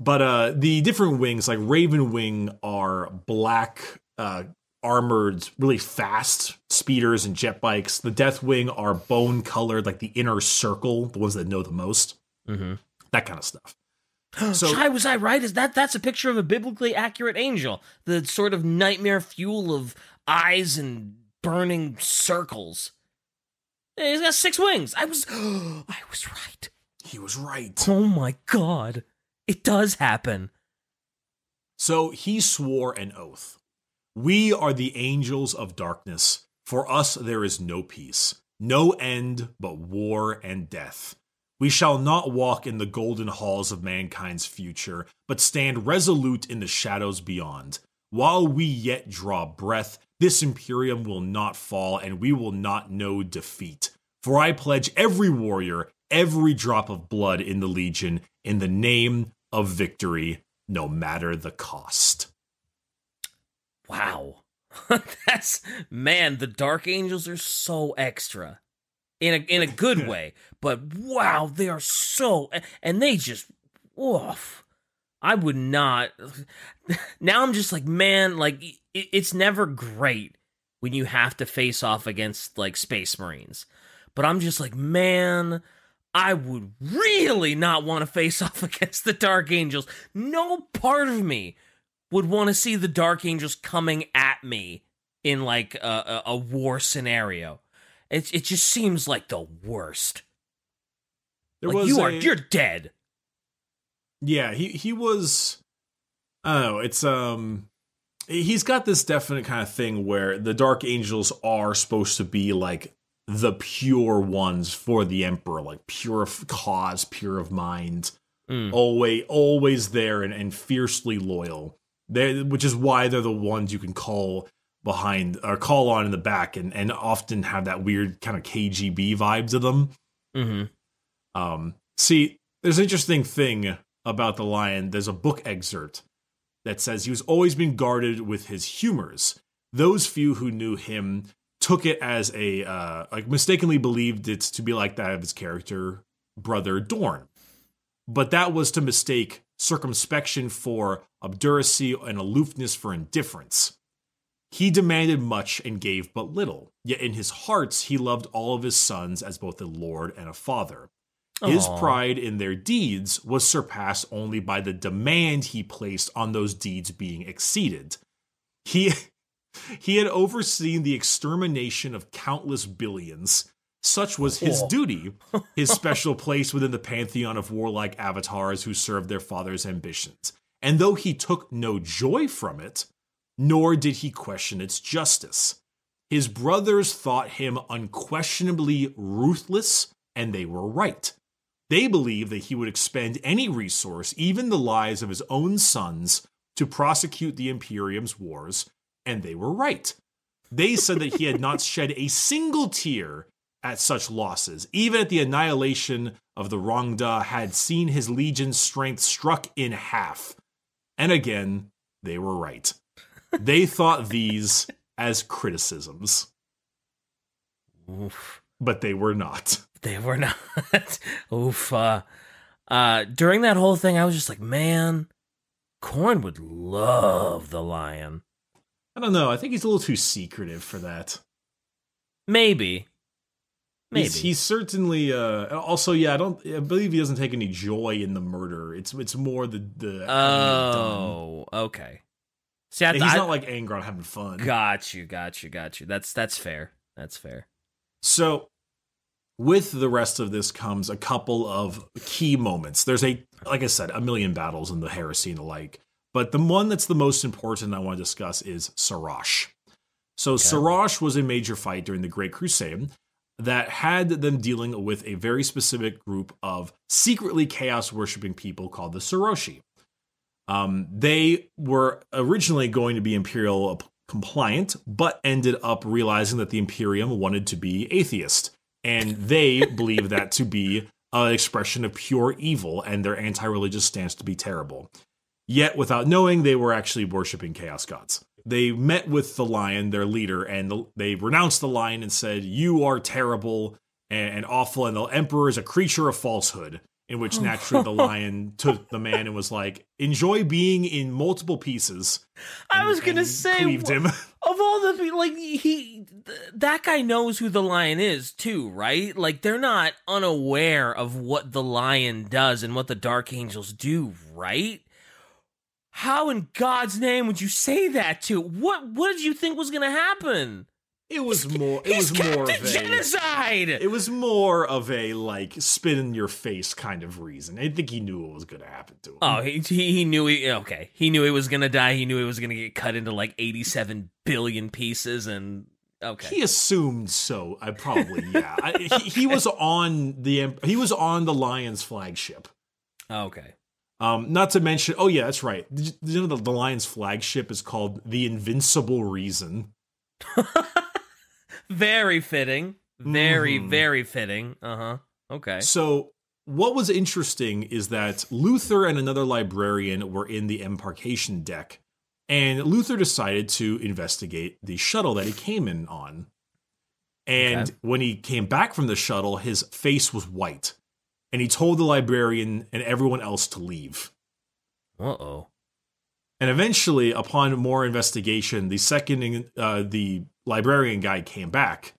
Speaker 2: But uh the different wings, like Raven Wing, are black uh armored, really fast speeders and jet bikes. The Death Wing are bone colored, like the inner circle, the ones that know the most.
Speaker 1: Mm-hmm.
Speaker 2: That kind of stuff. (gasps) So-
Speaker 1: Shy, was I right? Is that that's a picture of a biblically accurate angel? The sort of nightmare fuel of eyes and burning circles. He's got six wings. I was, (gasps) I was right.
Speaker 2: He was right.
Speaker 1: Oh my god, it does happen.
Speaker 2: So he swore an oath. We are the angels of darkness. For us there is no peace, no end but war and death. We shall not walk in the golden halls of mankind's future, but stand resolute in the shadows beyond. While we yet draw breath, this imperium will not fall, and we will not know defeat. For I pledge every warrior, every drop of blood in the legion, in the name of victory, no matter the cost.
Speaker 1: Wow. (laughs) That's man, the Dark Angels are so extra. In a in a good way. But wow, they are so and they just oof. I would not (laughs) Now I'm just like, man, like it, it's never great when you have to face off against like space marines. But I'm just like, man, I would really not want to face (laughs) off against the Dark Angels. No part of me would want to see the Dark Angels coming at me in like a, a, a war scenario. It it just seems like the worst.
Speaker 2: There
Speaker 1: like
Speaker 2: was
Speaker 1: you
Speaker 2: a-
Speaker 1: are you're dead.
Speaker 2: Yeah, he he was. I don't know. It's um, he's got this definite kind of thing where the Dark Angels are supposed to be like the pure ones for the Emperor, like pure of cause, pure of mind,
Speaker 1: Mm.
Speaker 2: always always there and, and fiercely loyal. They, which is why they're the ones you can call behind or call on in the back, and and often have that weird kind of KGB vibe to them.
Speaker 1: Mm-hmm.
Speaker 2: Um, see, there's an interesting thing about the lion. There's a book excerpt that says he was always been guarded with his humors. Those few who knew him took it as a uh, like mistakenly believed it to be like that of his character brother Dorn, but that was to mistake circumspection for obduracy and aloofness for indifference. He demanded much and gave but little, yet in his hearts he loved all of his sons as both a lord and a father. His
Speaker 1: Aw.
Speaker 2: pride in their deeds was surpassed only by the demand he placed on those deeds being exceeded. He (laughs) he had overseen the extermination of countless billions. Such was his duty, (laughs) his special place within the pantheon of warlike avatars who served their father's ambitions. And though he took no joy from it, nor did he question its justice. His brothers thought him unquestionably ruthless, and they were right. They believed that he would expend any resource, even the lives of his own sons, to prosecute the Imperium's wars, and they were right. They said that he had not (laughs) shed a single tear at such losses, even at the annihilation of the Rangdan had seen his legion's strength struck in half. And again, they were right. They thought these as criticisms,
Speaker 1: Oof.
Speaker 2: but they were not.
Speaker 1: They were not. (laughs) Oof. Uh, uh, during that whole thing, I was just like, man, Corn would love the lion.
Speaker 2: I don't know. I think he's a little too secretive for that.
Speaker 1: Maybe. Maybe.
Speaker 2: He's, he's certainly uh also yeah, I don't I believe he doesn't take any joy in the murder. It's it's more the the
Speaker 1: oh, okay. See, I,
Speaker 2: he's
Speaker 1: I,
Speaker 2: not like Angron having fun.
Speaker 1: got you, got you, got you. That's that's fair. That's fair.
Speaker 2: So, with the rest of this comes a couple of key moments. There's a, like I said, a million battles in the heresy and the like, but the one that's the most important I want to discuss is Sarosh. So, Sarosh was a major fight during the Great Crusade that had them dealing with a very specific group of secretly chaos worshipping people called the Saroshi. Um, they were originally going to be imperial compliant, but ended up realizing that the Imperium wanted to be atheist. And they (laughs) believe that to be an expression of pure evil and their anti religious stance to be terrible. Yet, without knowing, they were actually worshiping chaos gods. They met with the lion, their leader, and the, they renounced the lion and said, You are terrible and, and awful, and the emperor is a creature of falsehood. In which oh, naturally the lion took the man and was like, Enjoy being in multiple pieces.
Speaker 1: I was gonna say,
Speaker 2: him. (laughs)
Speaker 1: of all the like he th- that guy knows who the lion is too, right? Like they're not unaware of what the lion does and what the dark angels do, right? How in God's name would you say that to? What what did you think was going to happen?
Speaker 2: It was more. It
Speaker 1: He's
Speaker 2: was more of a.
Speaker 1: genocide.
Speaker 2: It was more of a like spit in your face kind of reason. I think he knew what was going to happen to him.
Speaker 1: Oh, he, he knew he okay. He knew he was gonna die. He knew he was gonna get cut into like eighty-seven billion pieces, and okay.
Speaker 2: He assumed so. I probably yeah. I, he, he (laughs) was on the he was on the Lions flagship.
Speaker 1: okay.
Speaker 2: Um, not to mention, oh yeah, that's right. Did you, did you know the, the Lions flagship is called the Invincible Reason? (laughs)
Speaker 1: Very fitting. Very,
Speaker 2: Mhm.
Speaker 1: very fitting. Uh huh. Okay.
Speaker 2: So what was interesting is that Luther and another librarian were in the embarkation deck, and Luther decided to investigate the shuttle that he came in on. And
Speaker 1: Okay.
Speaker 2: when he came back from the shuttle, his face was white, and he told the librarian and everyone else to leave.
Speaker 1: Uh oh.
Speaker 2: And eventually, upon more investigation, the second uh, the librarian guy came back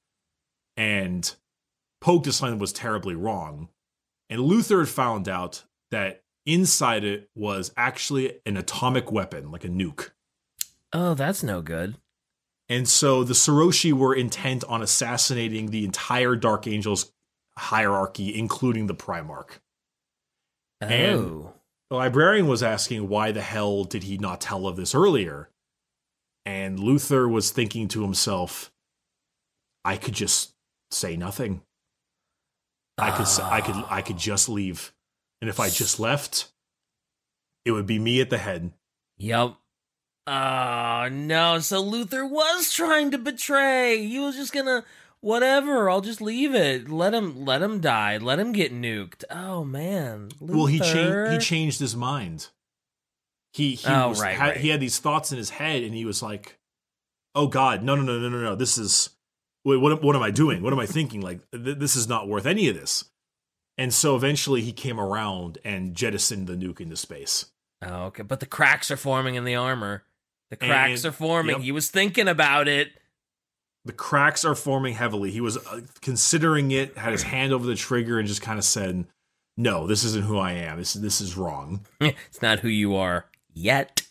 Speaker 2: and poked at something that was terribly wrong. And Luther had found out that inside it was actually an atomic weapon, like a nuke.
Speaker 1: Oh, that's no good.
Speaker 2: And so the Saroshi were intent on assassinating the entire Dark Angels hierarchy, including the Primarch. And-
Speaker 1: Oh.
Speaker 2: The librarian was asking why the hell did he not tell of this earlier? And Luther was thinking to himself, I could just say nothing. I could s I could I could just leave. And if I just left, it would be me at the head.
Speaker 1: Yep. Oh no! So Luther was trying to betray. He was just gonna whatever. I'll just leave it. Let him. Let him die. Let him get nuked. Oh man. Luther.
Speaker 2: Well, he changed he changed his mind. He he
Speaker 1: Oh,
Speaker 2: was,
Speaker 1: right,
Speaker 2: had,
Speaker 1: right.
Speaker 2: he had these thoughts in his head and he was like, "Oh god, no no no no no no. This is wait, what what am I doing? What am I thinking? Like th- this is not worth any of this." And so eventually he came around and jettisoned the nuke into space.
Speaker 1: Oh, okay, but the cracks are forming in the armor. The cracks
Speaker 2: And-
Speaker 1: are forming.
Speaker 2: yep.
Speaker 1: He was thinking about it.
Speaker 2: The cracks are forming heavily. He was uh, considering it, had his hand over the trigger, and just kind of said, "No, this isn't who I am. This this is wrong." (laughs)
Speaker 1: it's not who you are yet.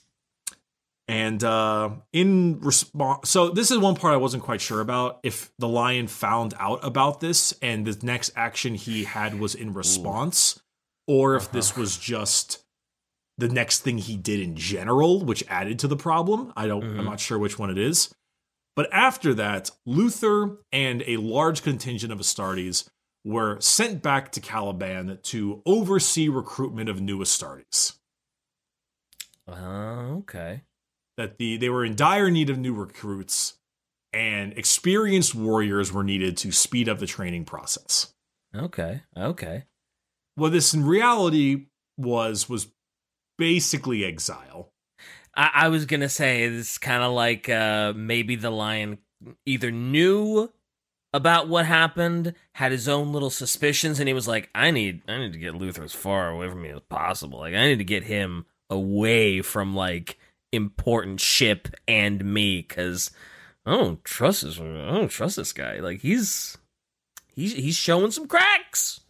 Speaker 2: And uh, in response, so this is one part I wasn't quite sure about. If the lion found out about this and the next action he had was in response, or if this was just the next thing he did in general, which added to the problem. I don't,
Speaker 1: Mhm.
Speaker 2: I'm not sure which one it is. But after that, Luther and a large contingent of Astartes were sent back to Caliban to oversee recruitment of new Astartes.
Speaker 1: Uh, okay.
Speaker 2: that the they were in dire need of new recruits and experienced warriors were needed to speed up the training process.
Speaker 1: Okay. Okay.
Speaker 2: What this in reality was was basically exile.
Speaker 1: I, I was gonna say it's kind of like uh, maybe the lion either knew about what happened, had his own little suspicions, and he was like, "I need, I need to get Luther as far away from me as possible. Like, I need to get him away from like important ship and me, because I don't trust this. I don't trust this guy. Like, he's he's he's showing some cracks."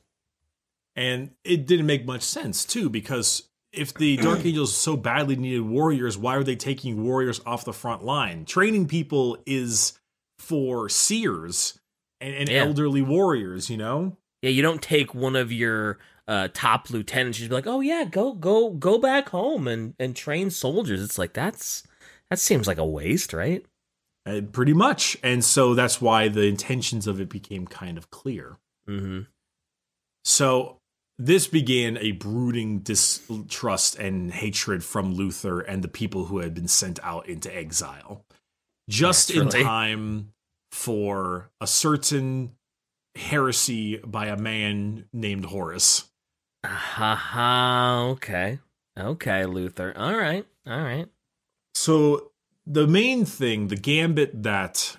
Speaker 2: And it didn't make much sense too because if the (clears throat) Dark Angels so badly needed warriors, why are they taking warriors off the front line? Training people is for seers and, and
Speaker 1: Yeah.
Speaker 2: elderly warriors, you know?
Speaker 1: Yeah, you don't take one of your uh, top lieutenants. You'd be like, "Oh yeah, go go go back home and and train soldiers." It's like that's that seems like a waste, right?
Speaker 2: Uh, pretty much. And so that's why the intentions of it became kind of clear.
Speaker 1: Mm-hmm.
Speaker 2: So this began a brooding distrust and hatred from Luther and the people who had been sent out into exile. Just in time for a certain heresy by a man named Horus.
Speaker 1: Ha ha. Okay. Okay, Luther. All right. All right.
Speaker 2: So the main thing, the gambit that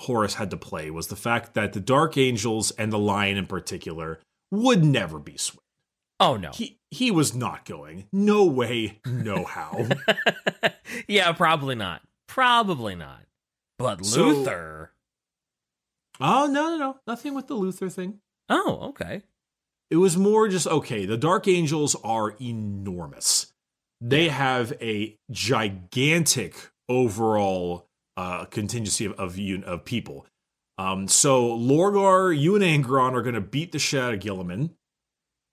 Speaker 2: Horus had to play was the fact that the Dark Angels and the Lion in particular would never be swayed.
Speaker 1: Oh no.
Speaker 2: He he was not going. No way, no (laughs) how.
Speaker 1: yeah, probably not. Probably not. But
Speaker 2: So-
Speaker 1: Luther.
Speaker 2: oh no, no, no. Nothing with the Luther thing.
Speaker 1: Oh, okay.
Speaker 2: It was more just okay, the Dark Angels are enormous. They have a gigantic overall uh contingency of of, of people. Um, so Lorgar, you and Angron are gonna beat the shit out of Guilliman.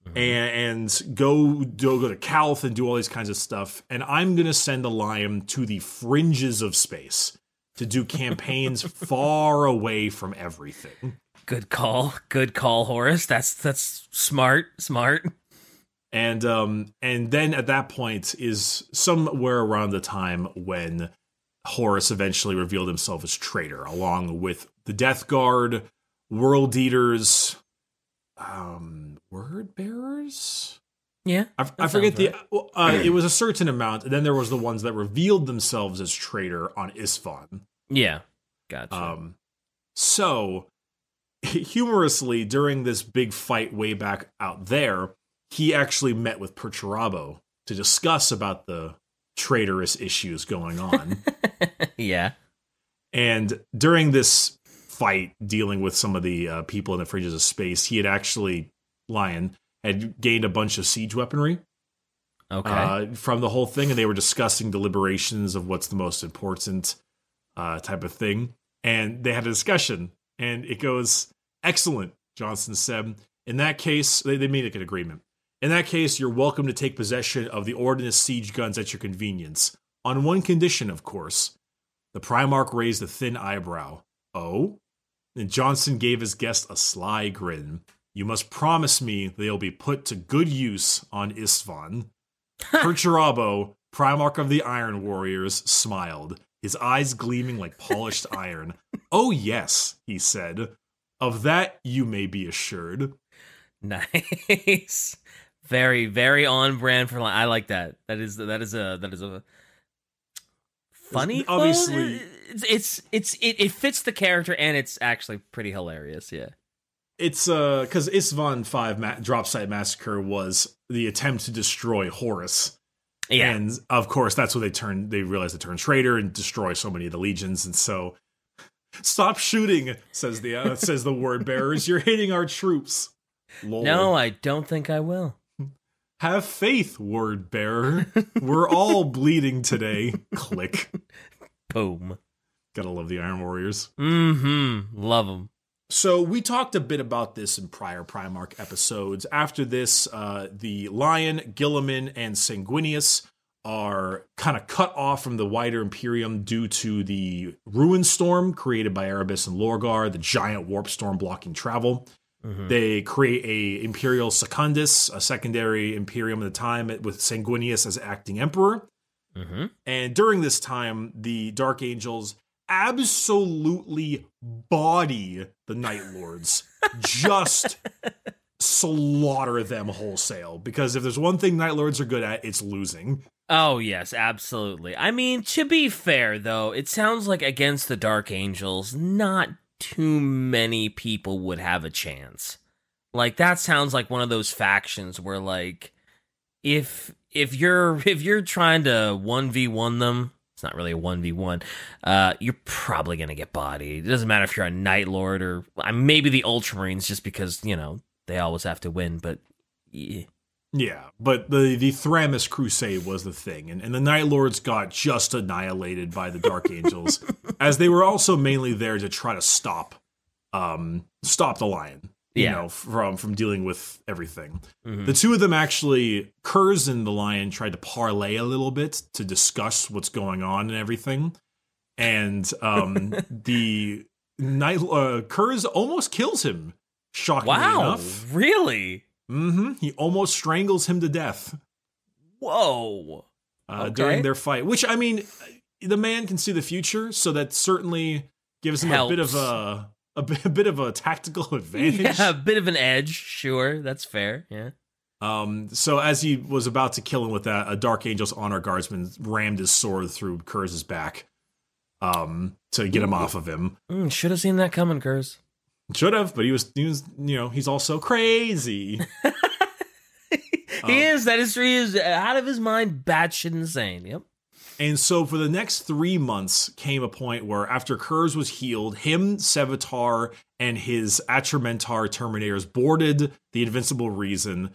Speaker 1: Mhm.
Speaker 2: and, and go, go go to Calth and do all these kinds of stuff. And I'm gonna send a lion to the fringes of space to do (laughs) campaigns far away from everything.
Speaker 1: Good call. Good call, Horus. That's that's smart. Smart.
Speaker 2: And um and then at that point is somewhere around the time when Horus eventually revealed himself as traitor, along with the Death Guard, World Eaters, um, Word Bearers.
Speaker 1: Yeah.
Speaker 2: I, I forget the. well, Uh, it was a certain amount, and then there was the ones that revealed themselves as traitor on Isstvan.
Speaker 1: Yeah. Gotcha.
Speaker 2: Um, so humorously, during this big fight way back out there, he actually met with Perturabo to discuss about the traitorous issues going on. (laughs)
Speaker 1: yeah.
Speaker 2: and during this fight, dealing with some of the uh, people in the fringes of space, he had actually Lion had gained a bunch of siege weaponry.
Speaker 1: Okay.
Speaker 2: uh, from the whole thing, and they were discussing deliberations of what's the most important uh, type of thing. And they had a discussion, and it goes, Excellent, Jonson said. In that case, they, they made like an agreement. In that case, you're welcome to take possession of the ordnance siege guns at your convenience. On one condition, of course. The Primarch raised a thin eyebrow. Oh? And Jonson gave his guest a sly grin. You must promise me they'll be put to good use on Isstvan. Perturabo, Primarch of the Iron Warriors, smiled, his eyes gleaming like polished (laughs) iron. Oh, yes, he said. Of that you may be assured.
Speaker 1: Nice. (laughs) Very, very on brand for. I like that. That is that is a that is a funny.
Speaker 2: Obviously-
Speaker 1: it's it's, it's it, it fits the character and it's actually pretty hilarious. Yeah.
Speaker 2: It's uh because Isstvan 5 ma- Drop Site Massacre was the attempt to destroy Horus.
Speaker 1: Yeah.
Speaker 2: And of course, that's what they turn. They realize they turn traitor and destroy so many of the legions. And so, stop shooting, says the uh, says the word bearers. You're hitting our troops. Lol.
Speaker 1: No, I don't think I will.
Speaker 2: Have faith, word bearer. We're all bleeding today. Click.
Speaker 1: Boom.
Speaker 2: Gotta love the Iron Warriors.
Speaker 1: Mm-hmm. Love them.
Speaker 2: So we talked a bit about this in prior Primarch episodes. After this, uh, the Lion, Guilliman, and Sanguinius are kind of cut off from the wider Imperium due to the ruin storm created by Erebus and Lorgar, the giant warp storm blocking travel.
Speaker 1: Mhm.
Speaker 2: They create a Imperial Secundus, a secondary Imperium at the time, with Sanguinius as acting emperor.
Speaker 1: Mm-hmm.
Speaker 2: And during this time, the Dark Angels absolutely body the Night Lords. (laughs) Just slaughter them wholesale. Because if there's one thing Night Lords are good at, it's losing.
Speaker 1: Oh, yes, absolutely. I mean, to be fair, though, it sounds like against the Dark Angels, not too many people would have a chance. Like that sounds like one of those factions where like if if you're (laughs) if you're trying to 1v1 them, it's not really a 1v1. Uh you're probably going to get bodied. It doesn't matter if you're a Night Lord or maybe the Ultramarines just because, you know, they always have to win, but yeah.
Speaker 2: Yeah, but the the Thramas Crusade was the thing, and, and the Night Lords got just annihilated by the Dark Angels, (laughs) as they were also mainly there to try to stop, um, stop the Lion, you
Speaker 1: Yeah.
Speaker 2: know, from from dealing with everything.
Speaker 1: Mhm.
Speaker 2: The two of them actually, Curze and the Lion tried to parlay a little bit to discuss what's going on and everything, and um, (laughs) the Night uh, Curze almost kills him. Shockingly
Speaker 1: Wow.
Speaker 2: enough,
Speaker 1: Really?
Speaker 2: hmm he almost strangles him to death
Speaker 1: Whoa.
Speaker 2: uh,
Speaker 1: Okay.
Speaker 2: during their fight. Which I mean, the man can see the future, so that certainly gives him a bit of a a bit, a bit of a tactical (laughs) advantage. (laughs)
Speaker 1: Yeah, a bit of an edge. Sure, that's fair. Yeah.
Speaker 2: Um, so as he was about to kill him with that, a Dark Angel's honor guardsman rammed his sword through Curze's back, um, to get him off of him.
Speaker 1: Mm, should have seen that coming, Curze.
Speaker 2: Should have, but he was, he was, you know, he's also crazy. (laughs)
Speaker 1: he um, is. That is. He is uh, out of his mind, batshit insane. Yep.
Speaker 2: And so for the next three months came a point where after Curze was healed, him, Sevatar, and his Atramentar Terminators boarded the Invincible Reason,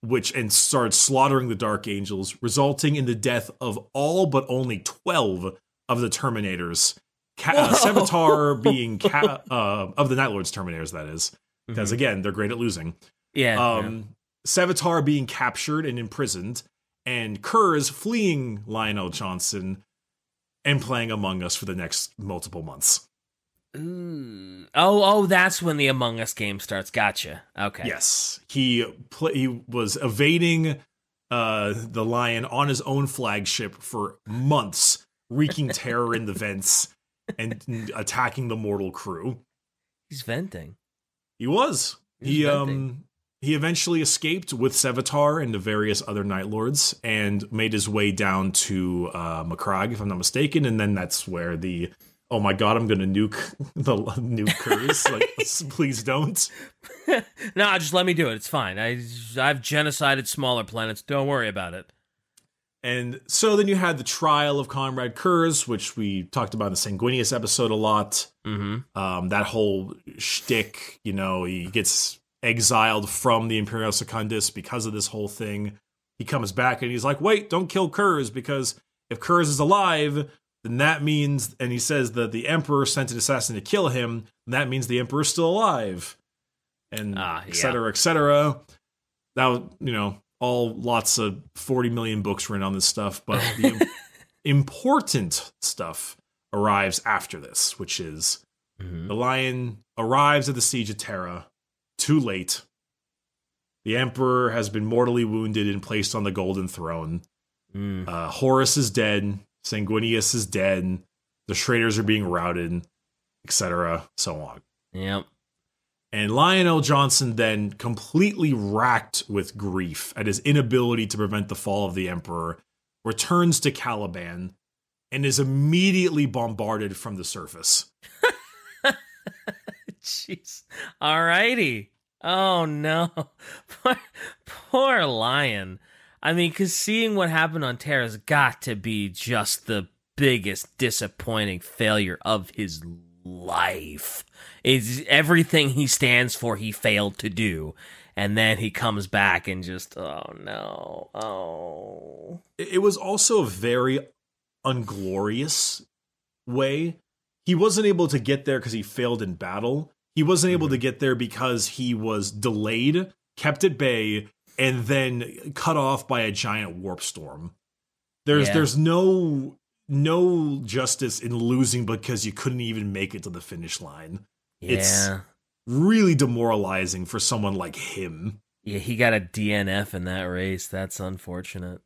Speaker 2: which and started slaughtering the Dark Angels, resulting in the death of all but only 12 of the Terminators. Ca- uh,
Speaker 1: Whoa.
Speaker 2: Sevatar (laughs) being ca- uh, of the Night Lord's Terminators, that is. Because
Speaker 1: Mhm.
Speaker 2: again, they're great at losing.
Speaker 1: Yeah.
Speaker 2: Um, Sevatar being captured and imprisoned, and Curze fleeing Lion El'Jonson and playing Among Us for the next multiple months.
Speaker 1: yeah. Ooh. Oh, oh, that's when the Among Us game starts. Gotcha. Okay.
Speaker 2: Yes, he pl- he was evading uh, the lion on his own flagship for months, wreaking terror in the vents and attacking the mortal crew.
Speaker 1: He's venting.
Speaker 2: He was.
Speaker 1: He's
Speaker 2: He
Speaker 1: venting.
Speaker 2: um he eventually escaped with Sevatar and the various other Night Lords and made his way down to uh Macragge, if I'm not mistaken, and then that's where the oh my god, I'm gonna nuke (laughs) the nuke Curze. (laughs) like please don't. (laughs)
Speaker 1: no, just let me do it. It's fine. I I've genocided smaller planets. Don't worry about it.
Speaker 2: And so then you had the trial of Konrad Curze, which we talked about in the Sanguinius episode a lot.
Speaker 1: Mm-hmm.
Speaker 2: um, that whole shtick, you know, he gets exiled from the Imperial Secundus because of this whole thing. He comes back and he's like, wait, don't kill Curze because if Curze is alive, then that means, and he says that the Emperor sent an assassin to kill him, and that means the Emperor's still alive. And
Speaker 1: Ah,
Speaker 2: et cetera, et cetera. That was, you know, all lots of 40 million books written on this stuff, but (laughs) the important stuff arrives after this, which is
Speaker 1: Mm-hmm.
Speaker 2: the lion arrives at the siege of Terra too late. The emperor has been mortally wounded and placed on the golden throne.
Speaker 1: Mm.
Speaker 2: Uh, Horus is dead. Sanguinius is dead. The Schraders are being routed, etc. So on.
Speaker 1: Yep.
Speaker 2: And Lion El'Jonson then, completely racked with grief at his inability to prevent the fall of the Emperor, returns to Caliban and is immediately bombarded from the surface. (laughs)
Speaker 1: Jeez. Alrighty. Oh no. (laughs) Poor, poor lion. I mean, because seeing what happened on Terra's got to be just the biggest disappointing failure of his life. Is everything he stands for he failed to do. And then he comes back and just, oh no, oh.
Speaker 2: It was also a very unglorious way. He wasn't able to get there because he failed in battle. He wasn't able to mm-hmm. get there because he was delayed, kept at bay, and then cut off by a giant warp storm. There's
Speaker 1: Yeah.
Speaker 2: there's no no justice in losing because you couldn't even make it to the finish line. It's-
Speaker 1: Yeah.
Speaker 2: Really demoralizing for someone like him.
Speaker 1: Yeah, he got a DNF in that race. That's unfortunate.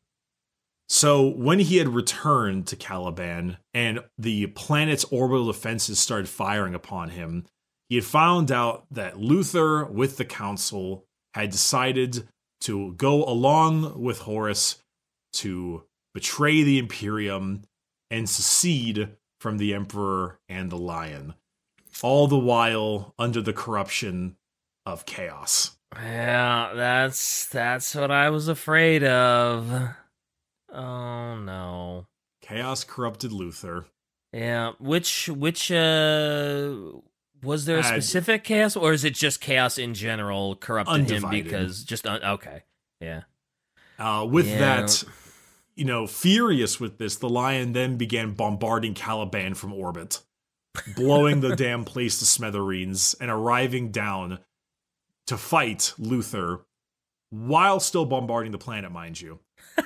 Speaker 2: So when he had returned to Caliban and the planet's orbital defenses started firing upon him, he had found out that Luther, with the council, had decided to go along with Horus to betray the Imperium and secede from the Emperor and the Lion, all the while under the corruption of chaos.
Speaker 1: Yeah, that's that's what I was afraid of. Oh no.
Speaker 2: Chaos corrupted Luther.
Speaker 1: Yeah, which which uh was there a
Speaker 2: Uh,
Speaker 1: specific chaos or is it just chaos in general corrupted him because just un- okay. Yeah.
Speaker 2: Uh, with
Speaker 1: Yeah.
Speaker 2: that, you know, furious with this, the lion then began bombarding Caliban from orbit, blowing the damn place to smithereens and arriving down to fight Luther while still bombarding the planet, mind you. (laughs)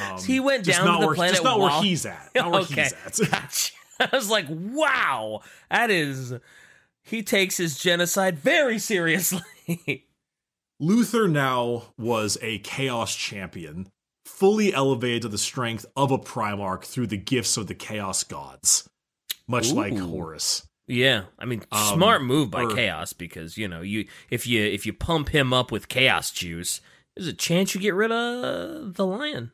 Speaker 2: Um,
Speaker 1: So he went down to the
Speaker 2: where,
Speaker 1: planet
Speaker 2: Just not
Speaker 1: while- (laughs)
Speaker 2: where he's at. Not where
Speaker 1: Okay.
Speaker 2: he's at.
Speaker 1: Gotcha. (laughs) I was like, wow, that is he takes his genocide very seriously.
Speaker 2: Luther now was a chaos champion, fully elevated to the strength of a Primarch through the gifts of the chaos gods, much like Horus.
Speaker 1: Yeah, I mean,
Speaker 2: Um,
Speaker 1: smart move by
Speaker 2: or-
Speaker 1: Chaos because you know you if you if you pump him up with Chaos juice, there's a chance you get rid of the lion.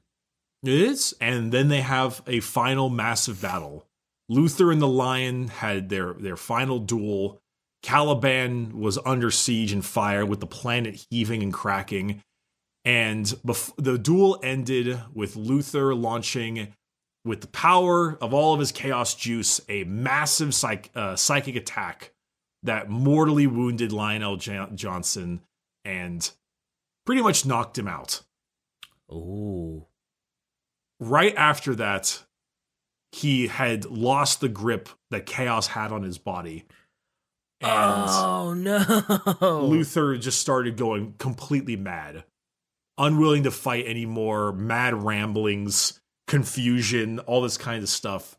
Speaker 2: It is, and then they have a final massive battle. Luther and the Lion had their their final duel. Caliban was under siege and fire with the planet heaving and cracking. And bef- the duel ended with Luther launching, with the power of all of his chaos juice, a massive psych- uh, psychic attack that mortally wounded Lionel Jo- Jonson and pretty much knocked him out.
Speaker 1: Ooh,
Speaker 2: right after that, he had lost the grip that chaos had on his body. And
Speaker 1: oh no,
Speaker 2: Luther just started going completely mad, unwilling to fight anymore, mad ramblings, confusion, all this kind of stuff.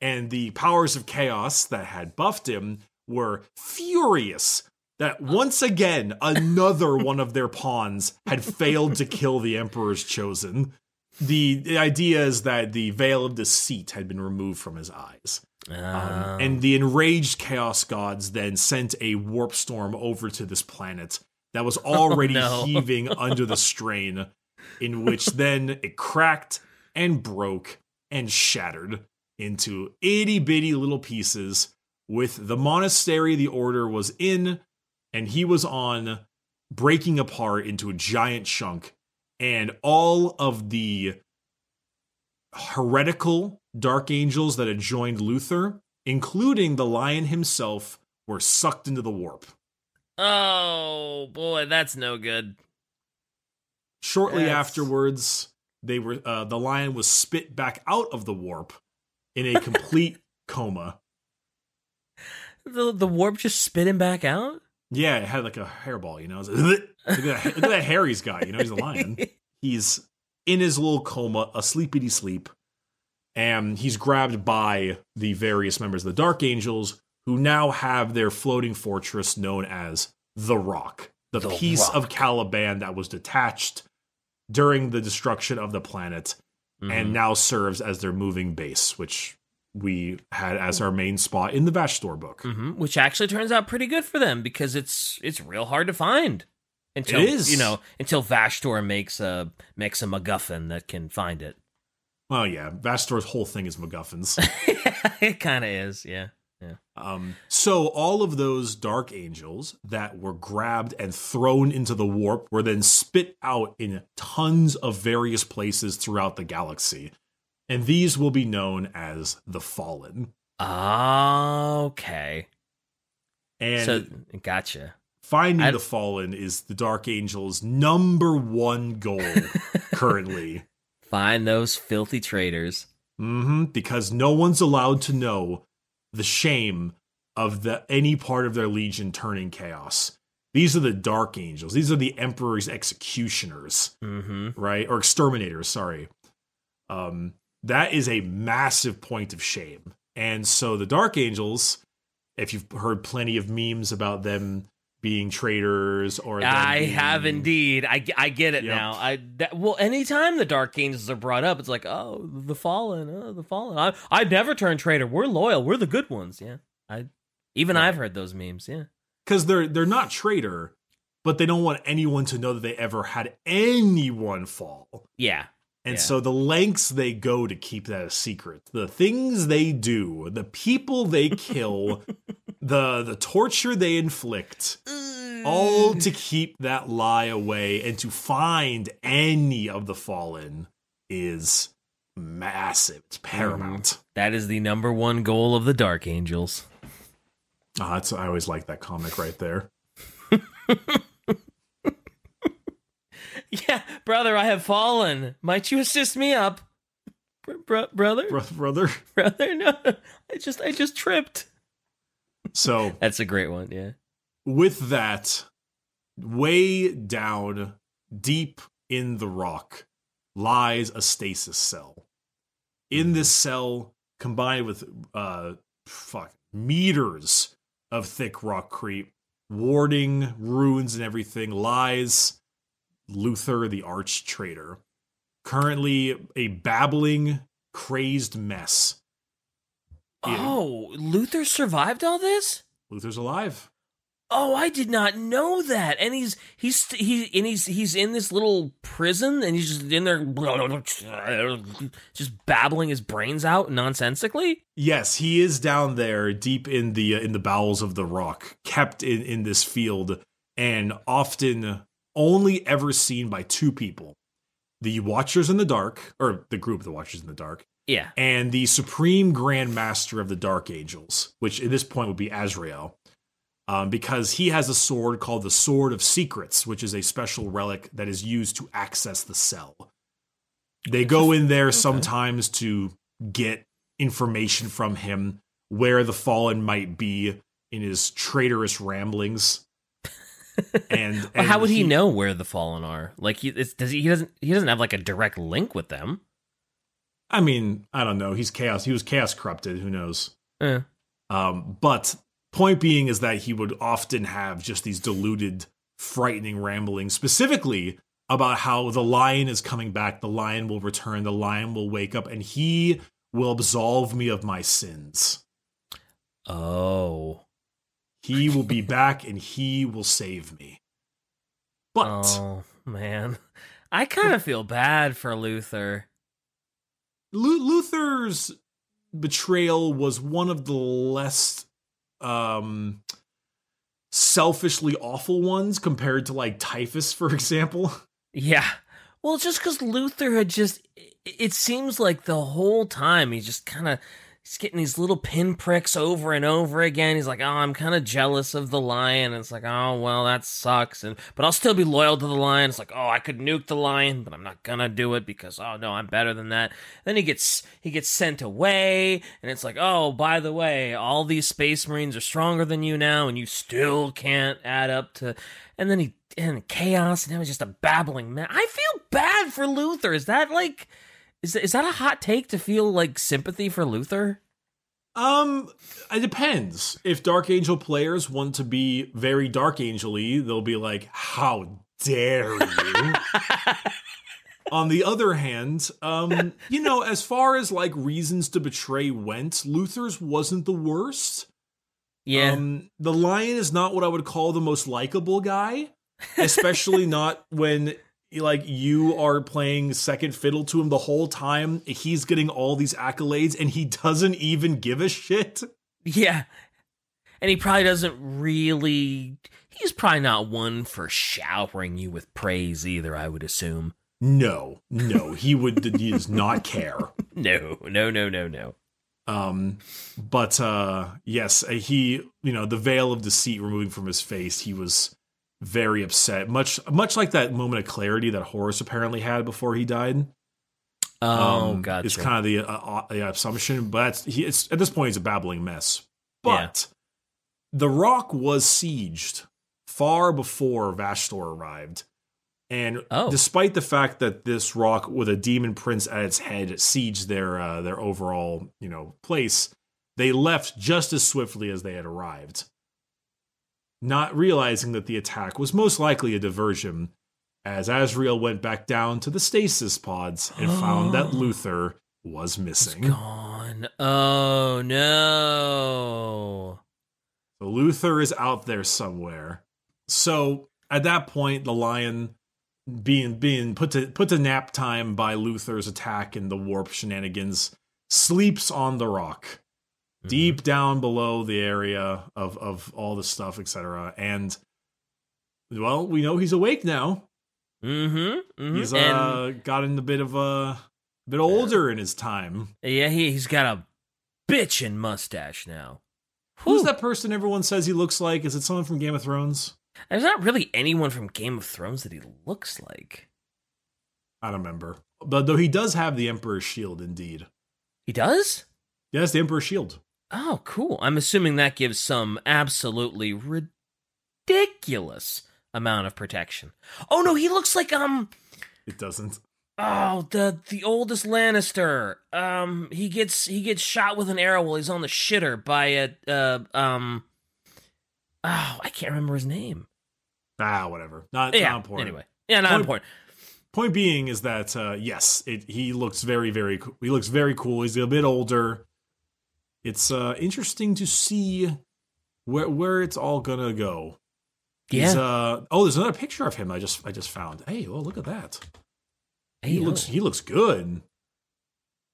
Speaker 2: And the powers of chaos that had buffed him were furious that once again another one of their pawns had failed to kill the Emperor's chosen. The, the idea is that the veil of deceit had been removed from his eyes. Um,
Speaker 1: Oh.
Speaker 2: and the enraged chaos gods then sent a warp storm over to this planet that was (laughs) already
Speaker 1: no.
Speaker 2: heaving under the (laughs) strain, in which then it cracked and broke and shattered into itty bitty little pieces. With the monastery the order was in, and he was on, breaking apart into a giant chunk, and all of the heretical dark angels that had joined Luther, including the lion himself, were sucked into the warp.
Speaker 1: oh boy, that's no good.
Speaker 2: Shortly
Speaker 1: Yes.
Speaker 2: afterwards, they were uh, the lion was spit back out of the warp in a complete (laughs) coma.
Speaker 1: The the warp just spit him back out.
Speaker 2: Yeah, it had like a hairball, you know. Like, (laughs) look, at that, look at that hair he's got. You know, he's a lion. (laughs) he's in his little coma, a sleepity sleep, and he's grabbed by the various members of the Dark Angels, who now have their floating fortress known as the Rock, the,
Speaker 1: The
Speaker 2: piece of Caliban that was detached during the destruction of the planet,
Speaker 1: Mhm.
Speaker 2: and now serves as their moving base, which we had as our main spot in the Vashtorr book.
Speaker 1: Mhm, which actually turns out pretty good for them because it's it's real hard to find until
Speaker 2: It is.
Speaker 1: you know until Vashtorr makes a makes a MacGuffin that can find it.
Speaker 2: Well, yeah, Vashtorr's whole thing is MacGuffins. (laughs)
Speaker 1: it kind of is, yeah.
Speaker 2: Um, so all of those dark angels that were grabbed and thrown into the warp were then spit out in tons of various places throughout the galaxy. And these will be known as the Fallen.
Speaker 1: Okay.
Speaker 2: And
Speaker 1: so gotcha.
Speaker 2: finding
Speaker 1: I-
Speaker 2: the Fallen is the Dark Angels' number one goal (laughs) currently.
Speaker 1: Find those filthy traitors.
Speaker 2: Mm-hmm, because no one's allowed to know the shame of the any part of their legion turning chaos. These are the dark angels. These are the emperor's executioners,
Speaker 1: Mm-hmm.
Speaker 2: right? Or exterminators, sorry. Um that is a massive point of shame. And so the dark angels, if you've heard plenty of memes about them being traitors or
Speaker 1: I
Speaker 2: being-
Speaker 1: have indeed. I, I get it
Speaker 2: Yep.
Speaker 1: now. I that, well, anytime the Dark Angels are brought up, it's like, oh, the Fallen, oh, the Fallen. I I never turn traitor. We're loyal. We're the good ones. Yeah. I even
Speaker 2: Right.
Speaker 1: I've heard those memes. Yeah.
Speaker 2: because they're they're not traitor, but they don't want anyone to know that they ever had anyone fall.
Speaker 1: Yeah.
Speaker 2: And
Speaker 1: Yeah.
Speaker 2: so the lengths they go to keep that a secret, the things they do, the people they kill, (laughs) the the torture they inflict, all to keep that lie away and to find any of the fallen is massive. It's paramount.
Speaker 1: That is the number one goal of the Dark Angels.
Speaker 2: Ah, that's I always like that comic right there. (laughs)
Speaker 1: Yeah, brother, I have fallen. Might you assist me up, Br- br- brother?
Speaker 2: Bro- brother. (laughs)
Speaker 1: Brother, no, I just I just tripped.
Speaker 2: So (laughs)
Speaker 1: That's a great one. Yeah.
Speaker 2: with that, way down deep in the rock lies a stasis cell. In this cell, combined with uh fuck meters of thick rockcrete, warding runes and everything, lies Luther the arch traitor. Currently a babbling, crazed mess. Yeah.
Speaker 1: Oh, Luther survived all this?
Speaker 2: Luther's alive.
Speaker 1: Oh, I did not know that. And he's he's he and he's he's in this little prison and he's just in there just babbling his brains out nonsensically.
Speaker 2: Yes, he is down there, deep in the uh, in the bowels of the rock, kept in in this field, and often only ever seen by two people: the Watchers in the Dark, or the group of the Watchers in the Dark,
Speaker 1: Yeah.
Speaker 2: and the Supreme Grand Master of the Dark Angels, which at this point would be Azrael, um, because he has a sword called the Sword of Secrets, which is a special relic that is used to access the cell. They go in there sometimes to get information from him where the fallen might be in his traitorous ramblings. And, (laughs)
Speaker 1: Well, how would he, know where the fallen are? Like he it's, does he, he doesn't he doesn't have like a direct link with them.
Speaker 2: I mean, I don't know. He's chaos. He was chaos corrupted. Who knows?
Speaker 1: Eh.
Speaker 2: Um, but point being is that he would often have just these deluded, frightening ramblings, specifically about how the lion is coming back, the lion will return, the lion will wake up, and he will absolve me of my sins.
Speaker 1: Oh.
Speaker 2: He will be back and he will save me. But
Speaker 1: Oh man. I kind of feel bad for Luther.
Speaker 2: Lu- Luther's betrayal was one of the less um selfishly awful ones compared to like typhus for example (laughs)
Speaker 1: Yeah. Well, just because Luther had just, it seems like the whole time he just kind of, he's getting these little pinpricks over and over again. He's like, oh, I'm kind of jealous of the lion. And it's like, oh, well, that sucks. And, but I'll still be loyal to the lion. It's like, oh, I could nuke the lion, but I'm not gonna do it because, oh, no, I'm better than that. Then he gets, he gets sent away. And it's like, oh, by the way, all these space marines are stronger than you now. And you still can't add up to, and then he, and chaos, and now was just a babbling man. I feel bad for Luther. Is that like, is is that a hot take to feel like sympathy for Luther?
Speaker 2: um it depends. If dark angel players want to be very dark angel-y they'll be like how dare you? (laughs) On the other hand um you know as far as like reasons to betray went luther's wasn't the worst.
Speaker 1: Yeah,
Speaker 2: Um, the lion is not what I would call the most likable guy, especially (laughs) not when like you are playing second fiddle to him the whole time. He's getting all these accolades and he doesn't even give a shit.
Speaker 1: yeah. and he probably doesn't really. He's probably not one for showering you with praise either. I would assume.
Speaker 2: No, no, he would. he does not care. (laughs)
Speaker 1: No, no, no, no, no.
Speaker 2: Um, but uh, yes, he, you know, the veil of deceit removing from his face, he was very upset. Much, much like that moment of clarity that Horus apparently had before he died.
Speaker 1: Oh,
Speaker 2: um,
Speaker 1: gotcha.
Speaker 2: It's kind of the, uh, uh, the assumption, but he, it's at this point he's a babbling mess. But the rock was sieged far before Vashtorr arrived. And
Speaker 1: Oh.
Speaker 2: despite the fact that this rock with a demon prince at its head sieged their uh, their overall you know place, they left just as swiftly as they had arrived, not realizing that the attack was most likely a diversion. As Azrael went back down to the stasis pods and found that (gasps) Luther was missing.
Speaker 1: Gone. Oh no.
Speaker 2: Luther is out there somewhere. So at that point, the lion being being put to put to nap time by Luther's attack and the warp shenanigans, sleeps on the rock,
Speaker 1: Mm-hmm.
Speaker 2: deep down below the area of of all the stuff, etc. And well, we know he's awake now.
Speaker 1: Mm-hmm. mm-hmm.
Speaker 2: He's
Speaker 1: and
Speaker 2: uh gotten a bit of a bit older in his time.
Speaker 1: yeah, he he's got a bitchin' mustache now.
Speaker 2: Who's
Speaker 1: Whew.
Speaker 2: that person everyone says he looks like? Is it someone from Game of Thrones?
Speaker 1: There's not really anyone from Game of Thrones that he looks like.
Speaker 2: I don't remember. But though he does have the Emperor's shield, indeed.
Speaker 1: He does?
Speaker 2: Yes, the Emperor's shield.
Speaker 1: Oh, cool. I'm assuming that gives some absolutely ridiculous amount of protection. Oh no, he looks like um
Speaker 2: It doesn't.
Speaker 1: oh the the oldest Lannister. Um he gets he gets shot with an arrow while he's on the shitter by a uh um Oh, I can't remember his name.
Speaker 2: Ah, whatever. Not,
Speaker 1: yeah.
Speaker 2: not important.
Speaker 1: Anyway. Yeah, not
Speaker 2: Point-
Speaker 1: important.
Speaker 2: Point being is that uh, yes, it, he looks very, very. He looks very cool. He's a bit older. It's uh, interesting to see where where it's all gonna go.
Speaker 1: Yeah.
Speaker 2: uh, oh, there's another picture of him. I just I just found. Hey, well, look at that. He
Speaker 1: Hey,
Speaker 2: looks
Speaker 1: oh.
Speaker 2: he looks good.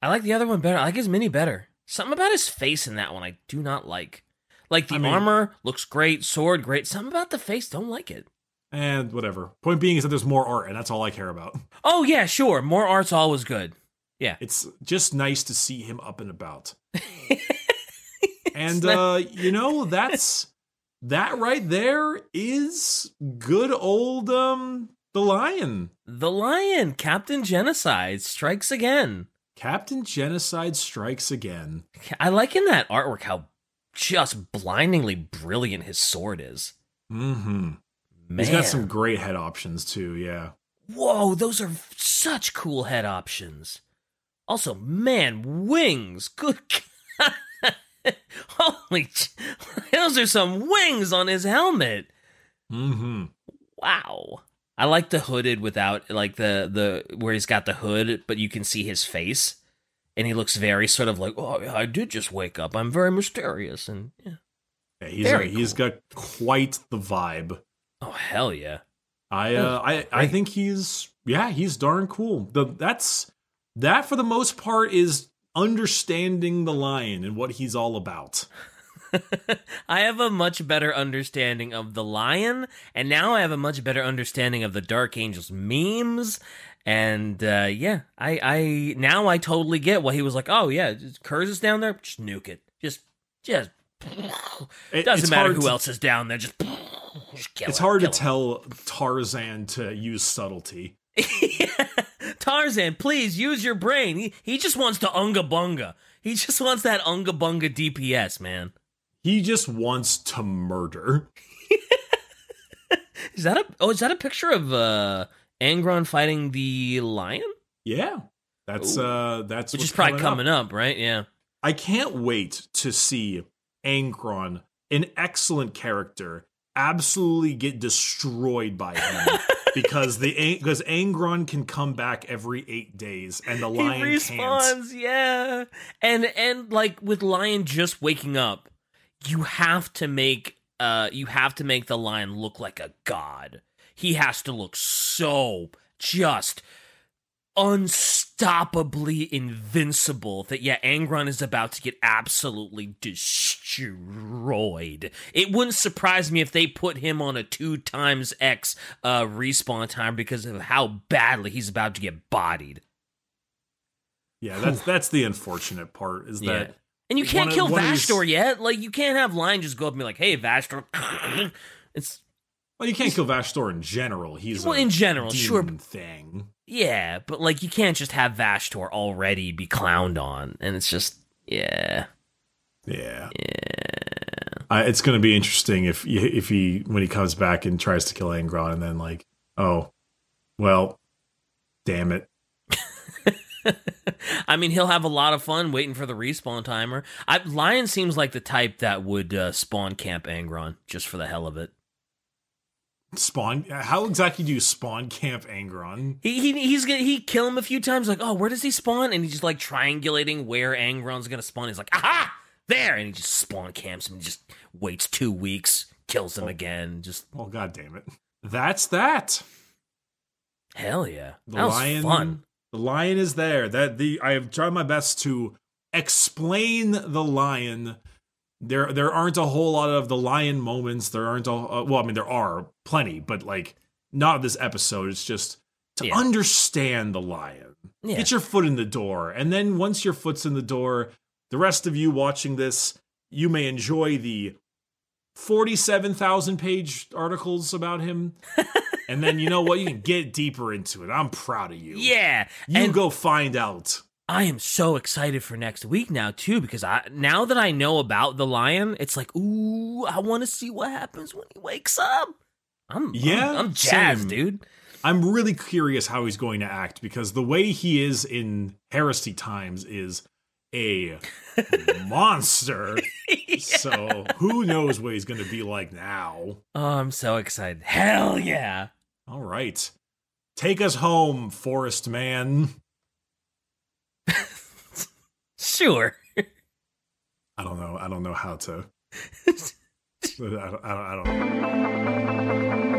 Speaker 1: I like the other one better. I like his mini better. Something about his face in that one I do not like. Like the
Speaker 2: I mean-
Speaker 1: armor looks great, sword great. Something about the face don't like it.
Speaker 2: And whatever. Point being is that there's more art, and that's all I care about. (laughs)
Speaker 1: Oh yeah, sure. More art's always good. Yeah.
Speaker 2: It's just nice to see him up and about. (laughs) and (laughs) uh you know that's that right there is good old um the lion
Speaker 1: The Lion, Captain Genocide, strikes again.
Speaker 2: captain genocide strikes again
Speaker 1: I like in that artwork how just blindingly brilliant his sword is.
Speaker 2: mm-hmm
Speaker 1: Man.
Speaker 2: he's got some great head options too yeah
Speaker 1: Whoa, those are such cool head options. Also, man, wings. Good. (laughs) God. (laughs) Holy, those are some wings on his helmet.
Speaker 2: mm-hmm
Speaker 1: Wow. I like the hooded without like the the where he's got the hood, but you can see his face, and he looks very sort of like, oh, I did just wake up. I'm very mysterious, and yeah.
Speaker 2: yeah, he's
Speaker 1: Very
Speaker 2: he's
Speaker 1: cool.
Speaker 2: got quite the vibe
Speaker 1: Oh hell yeah.
Speaker 2: i uh i i think he's yeah he's darn cool the that's that for the most part is understanding the lion and what he's all about (laughs)
Speaker 1: I have a much better understanding of the lion, and now I have a much better understanding of the Dark Angels memes. And uh, yeah, I, I now I totally get why he was like, oh yeah, Curze is down there, just nuke it, just, just.
Speaker 2: It-
Speaker 1: Doesn't matter who
Speaker 2: to-
Speaker 1: else is down there, just. just
Speaker 2: it's
Speaker 1: it,
Speaker 2: hard to tell Tarzan to use subtlety.
Speaker 1: it. (laughs) Tarzan, please use your brain. He he just wants to unga bunga. He just wants that unga bunga DPS, man.
Speaker 2: He just wants to murder. (laughs)
Speaker 1: Is that a oh? Is that a picture of uh Angron fighting the lion?
Speaker 2: Yeah. That's
Speaker 1: Ooh.
Speaker 2: uh that's
Speaker 1: Which
Speaker 2: what's
Speaker 1: is probably
Speaker 2: coming
Speaker 1: coming up. right? Yeah.
Speaker 2: I can't wait to see Angron, an excellent character, absolutely get destroyed by him (laughs) because the because Angron can come back every 8 days and the lion
Speaker 1: he
Speaker 2: can't.
Speaker 1: respawns, yeah. And and like with lion just waking up, you have to make uh you have to make the lion look like a god. He has to look so just unstoppably invincible that yeah angron is about to get absolutely destroyed. It wouldn't surprise me if they put him on a two times x uh respawn time because of how badly he's about to get bodied.
Speaker 2: Yeah, that's that's the unfortunate part is
Speaker 1: yeah.
Speaker 2: that
Speaker 1: and you can't kill
Speaker 2: of
Speaker 1: Vashtorr yet. Like you can't have lion just go up and be like hey Vashtorr (laughs) it's
Speaker 2: well, you can't kill Vashtorr in general. He's
Speaker 1: Well,
Speaker 2: a
Speaker 1: in general, sure,
Speaker 2: thing.
Speaker 1: Yeah, but like you can't just have Vashtorr already be clowned on, and it's just yeah,
Speaker 2: Yeah,
Speaker 1: yeah.
Speaker 2: uh, it's going to be interesting if if he when he comes back and tries to kill Angron and then like, oh, well, damn it. (laughs)
Speaker 1: I mean, he'll have a lot of fun waiting for the respawn timer. I, Lion seems like the type that would uh, spawn camp Angron just for the hell of it.
Speaker 2: Spawn. How exactly do you spawn camp Angron?
Speaker 1: He, he he's gonna he kill him a few times. Like, oh, where does he spawn? And he's just like triangulating where Angron's gonna spawn. He's like, aha, there, and he just spawn camps him. and Just waits two weeks, kills him oh. again. Just
Speaker 2: oh god damn it. That's that.
Speaker 1: hell yeah,
Speaker 2: The
Speaker 1: that
Speaker 2: lion.
Speaker 1: fun.
Speaker 2: The lion is there. That the I have tried my best to explain the lion. There, there aren't a whole lot of the lion moments. There aren't a uh, well. I mean, there are plenty, but like not this episode. It's just to
Speaker 1: Yeah.
Speaker 2: understand the lion.
Speaker 1: Yeah.
Speaker 2: Get your foot in the door, and then once your foot's in the door, the rest of you watching this, you may enjoy the forty-seven thousand page articles about him. (laughs) and then you know what? You can get deeper into it. I'm proud of you.
Speaker 1: Yeah,
Speaker 2: You
Speaker 1: and
Speaker 2: go find out.
Speaker 1: I am so excited for next week now too because I now that I know about the lion, it's like, ooh, I want to see what happens when he wakes up. I'm
Speaker 2: Yeah,
Speaker 1: I'm, I'm jazzed,
Speaker 2: same.
Speaker 1: dude.
Speaker 2: I'm really curious how he's going to act because the way he is in Heresy Times is a (laughs) monster. So who knows what he's going to be like now?
Speaker 1: Oh, I'm so excited. Hell yeah.
Speaker 2: All right. Take us home, Forest Man. (laughs)
Speaker 1: Sure.
Speaker 2: I don't know. I don't know how to. (laughs) I don't, I don't, I don't know.